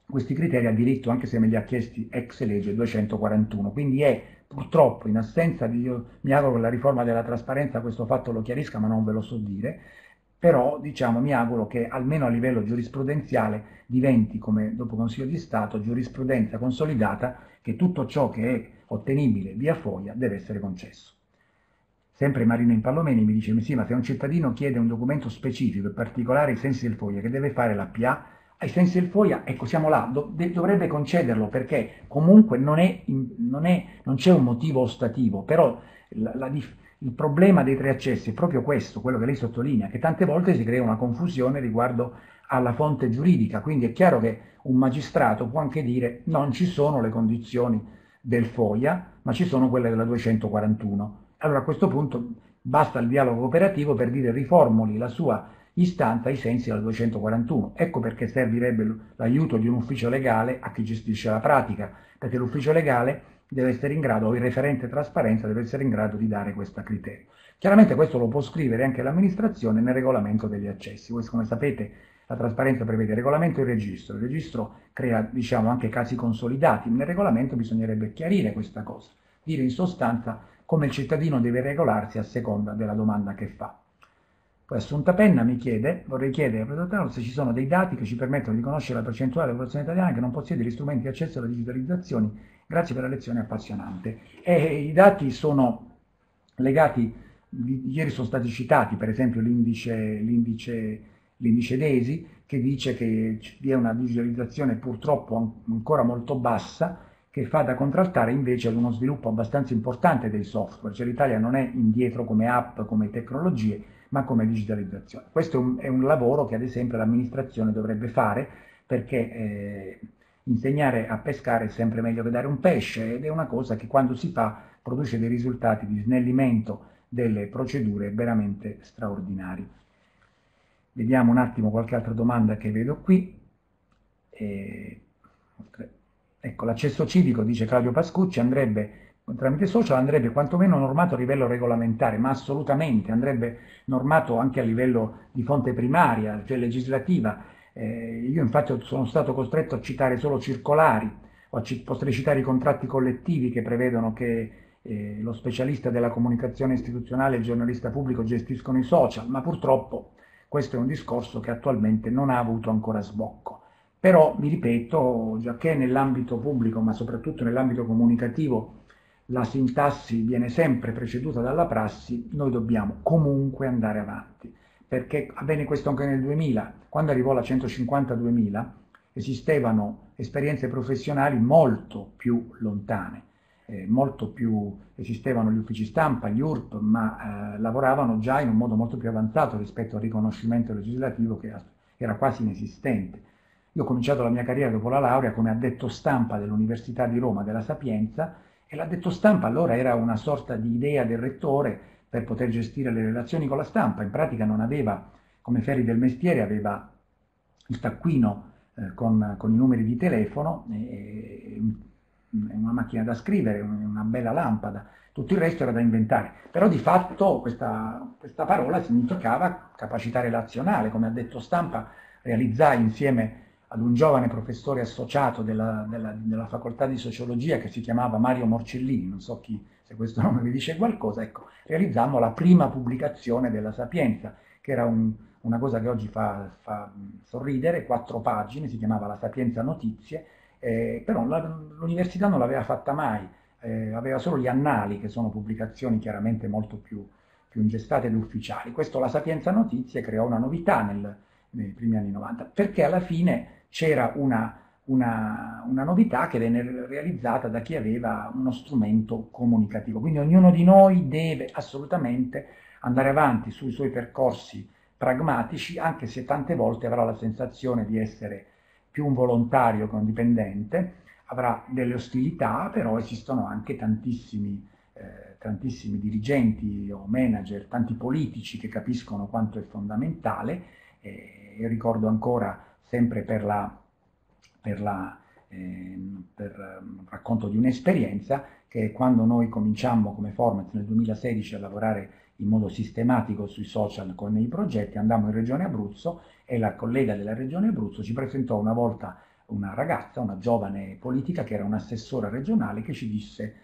questi criteri ha diritto anche se me li ha chiesti ex legge 241. Quindi è purtroppo in assenza di, io mi auguro che la riforma della trasparenza questo fatto lo chiarisca, ma non ve lo so dire, però diciamo, mi auguro che almeno a livello giurisprudenziale diventi, come dopo Consiglio di Stato, giurisprudenza consolidata che tutto ciò che è ottenibile via FOIA deve essere concesso. Sempre Marino Impallomeni mi dice, sì, ma se un cittadino chiede un documento specifico e particolare ai sensi del FOIA, che deve fare la PA? Ai sensi del FOIA, ecco, siamo là, do, dovrebbe concederlo perché comunque non, non c'è un motivo ostativo, però la, la, il problema dei tre accessi è proprio questo, quello che lei sottolinea, che tante volte si crea una confusione riguardo alla fonte giuridica, quindi è chiaro che un magistrato può anche dire non ci sono le condizioni del FOIA, ma ci sono quelle della 241. Allora a questo punto basta il dialogo operativo per dire riformuli la sua istanza ai sensi della 241. Ecco perché servirebbe l'aiuto di un ufficio legale a chi gestisce la pratica, perché l'ufficio legale deve essere in grado, o il referente trasparenza deve essere in grado di dare questo criterio. Chiaramente questo lo può scrivere anche l'amministrazione nel regolamento degli accessi. Voi come sapete la trasparenza prevede il regolamento e il registro. Il registro crea diciamo, anche casi consolidati. Nel regolamento bisognerebbe chiarire questa cosa, dire in sostanza come il cittadino deve regolarsi a seconda della domanda che fa. Poi Assunta Penna mi chiede, vorrei chiedere al Presidente se ci sono dei dati che ci permettono di conoscere la percentuale della popolazione italiana che non possiede gli strumenti di accesso alla digitalizzazione. Grazie per la lezione appassionante. E I dati sono legati, ieri sono stati citati per esempio l'indice, DESI che dice che vi è una digitalizzazione purtroppo ancora molto bassa che fa da contraltare invece ad uno sviluppo abbastanza importante dei software, cioè l'Italia non è indietro come app, come tecnologie, ma come digitalizzazione. Questo è un, lavoro che ad esempio l'amministrazione dovrebbe fare perché eh, insegnare a pescare è sempre meglio che dare un pesce ed è una cosa che quando si fa produce dei risultati di snellimento delle procedure veramente straordinari. Vediamo un attimo qualche altra domanda che vedo qui. E, ecco, l'accesso civico, dice Claudio Pascucci, andrebbe tramite social andrebbe quantomeno normato a livello regolamentare, ma assolutamente andrebbe normato anche a livello di fonte primaria, cioè legislativa. Eh, io infatti sono stato costretto a citare solo circolari, o potrei citare i contratti collettivi che prevedono che eh, lo specialista della comunicazione istituzionale e il giornalista pubblico gestiscono i social, ma purtroppo questo è un discorso che attualmente non ha avuto ancora sbocco. Però, mi ripeto, già che nell'ambito pubblico, ma soprattutto nell'ambito comunicativo, la sintassi viene sempre preceduta dalla prassi, noi dobbiamo comunque andare avanti, perché avvenne questo anche nel 2000, quando arrivò la 150-2000 esistevano esperienze professionali molto più lontane, eh, molto più esistevano gli uffici stampa, gli URP, ma eh, lavoravano già in un modo molto più avanzato rispetto al riconoscimento legislativo che era quasi inesistente. Io ho cominciato la mia carriera dopo la laurea come addetto stampa dell'Università di Roma della Sapienza e l'addetto stampa allora era una sorta di idea del rettore per poter gestire le relazioni con la stampa. In pratica non aveva, come Ferri del mestiere, aveva il taccuino eh, con, con, i numeri di telefono, e, una macchina da scrivere, una bella lampada, tutto il resto era da inventare. Però di fatto questa, questa parola significava capacità relazionale, come ha detto stampa, realizzai insieme ad un giovane professore associato della, della, della, facoltà di sociologia che si chiamava Mario Morcellini, non so chi, se questo nome vi dice qualcosa, ecco, realizzammo la prima pubblicazione della Sapienza, che era un, una cosa che oggi fa, fa, sorridere, quattro pagine, si chiamava La Sapienza Notizie, eh, però l'università non l'aveva fatta mai, eh, aveva solo gli annali, che sono pubblicazioni chiaramente molto più, più ingestate ed ufficiali. Questo La Sapienza Notizie creò una novità nel, nei primi anni 90, perché alla fine c'era una, una, una, novità che venne realizzata da chi aveva uno strumento comunicativo. Quindi ognuno di noi deve assolutamente andare avanti sui suoi percorsi pragmatici, anche se tante volte avrà la sensazione di essere più un volontario che un dipendente, avrà delle ostilità, però esistono anche tantissimi, eh, tantissimi dirigenti o manager, tanti politici che capiscono quanto è fondamentale. Eh, io ricordo ancora, sempre per, la, per, la, eh, per um, racconto di un'esperienza, che quando noi cominciammo come Format nel 2016 a lavorare in modo sistematico sui social con i progetti, andammo in Regione Abruzzo e la collega della Regione Abruzzo ci presentò una volta una ragazza, una giovane politica che era un'assessora regionale che ci disse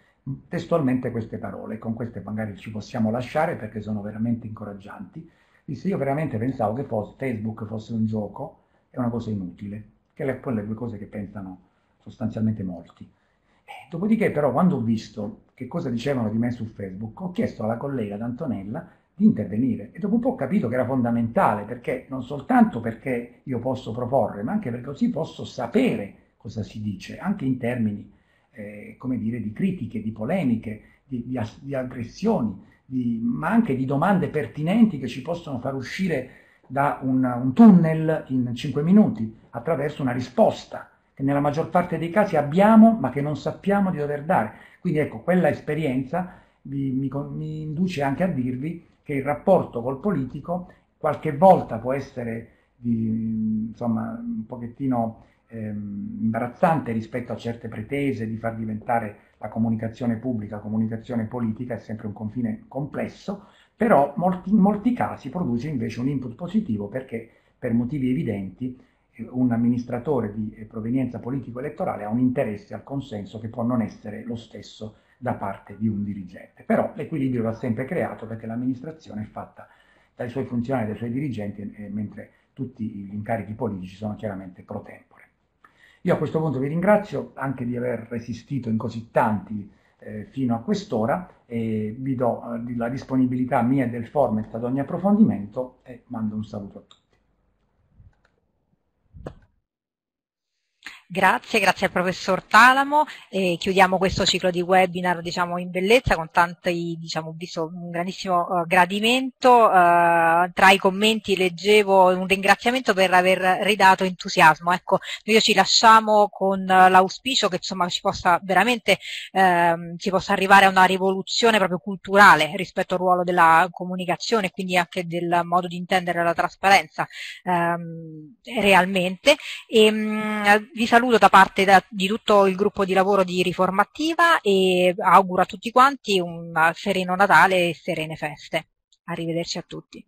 testualmente queste parole, con queste magari ci possiamo lasciare perché sono veramente incoraggianti. Disse io veramente pensavo che Facebook fosse un gioco e una cosa inutile, che è quelle due cose che pensano sostanzialmente molti. Eh, dopodiché però quando ho visto che cosa dicevano di me su Facebook, ho chiesto alla collega d'Antonella di intervenire e dopo un po' ho capito che era fondamentale perché non soltanto perché io posso proporre, ma anche perché così posso sapere cosa si dice, anche in termini, eh, come dire, di critiche, di polemiche, di, di, di aggressioni, di, ma anche di domande pertinenti che ci possono far uscire da un, un tunnel in 5 minuti attraverso una risposta che nella maggior parte dei casi abbiamo ma che non sappiamo di dover dare. Quindi ecco, quella esperienza mi, mi, mi induce anche a dirvi che il rapporto col politico qualche volta può essere di, insomma, un pochettino ehm, imbarazzante rispetto a certe pretese di far diventare la comunicazione pubblica comunicazione politica, è sempre un confine complesso, però molti, in molti casi produce invece un input positivo perché per motivi evidenti eh, un amministratore di eh, provenienza politico-elettorale ha un interesse al consenso che può non essere lo stesso da parte di un dirigente. Però l'equilibrio va sempre creato perché l'amministrazione è fatta dai suoi funzionari, dai suoi dirigenti, eh, mentre tutti gli incarichi politici sono chiaramente pro tempore. Io a questo punto vi ringrazio anche di aver resistito in così tanti eh, fino a quest'ora e vi do eh, la disponibilità mia del format ad ogni approfondimento e mando un saluto a tutti.
Grazie, grazie al professor Talamo. E chiudiamo questo ciclo di webinar diciamo, in bellezza con tanti, diciamo, visto un grandissimo uh, gradimento. Uh, tra i commenti leggevo un ringraziamento per aver ridato entusiasmo. Ecco, noi ci lasciamo con uh, l'auspicio che insomma ci possa veramente ehm, si possa arrivare a una rivoluzione proprio culturale rispetto al ruolo della comunicazione e quindi anche del modo di intendere la trasparenza ehm, realmente. E, mh, vi saluto da parte da, di tutto il gruppo di lavoro di Riformativa e auguro a tutti quanti un sereno Natale e serene feste. Arrivederci a tutti.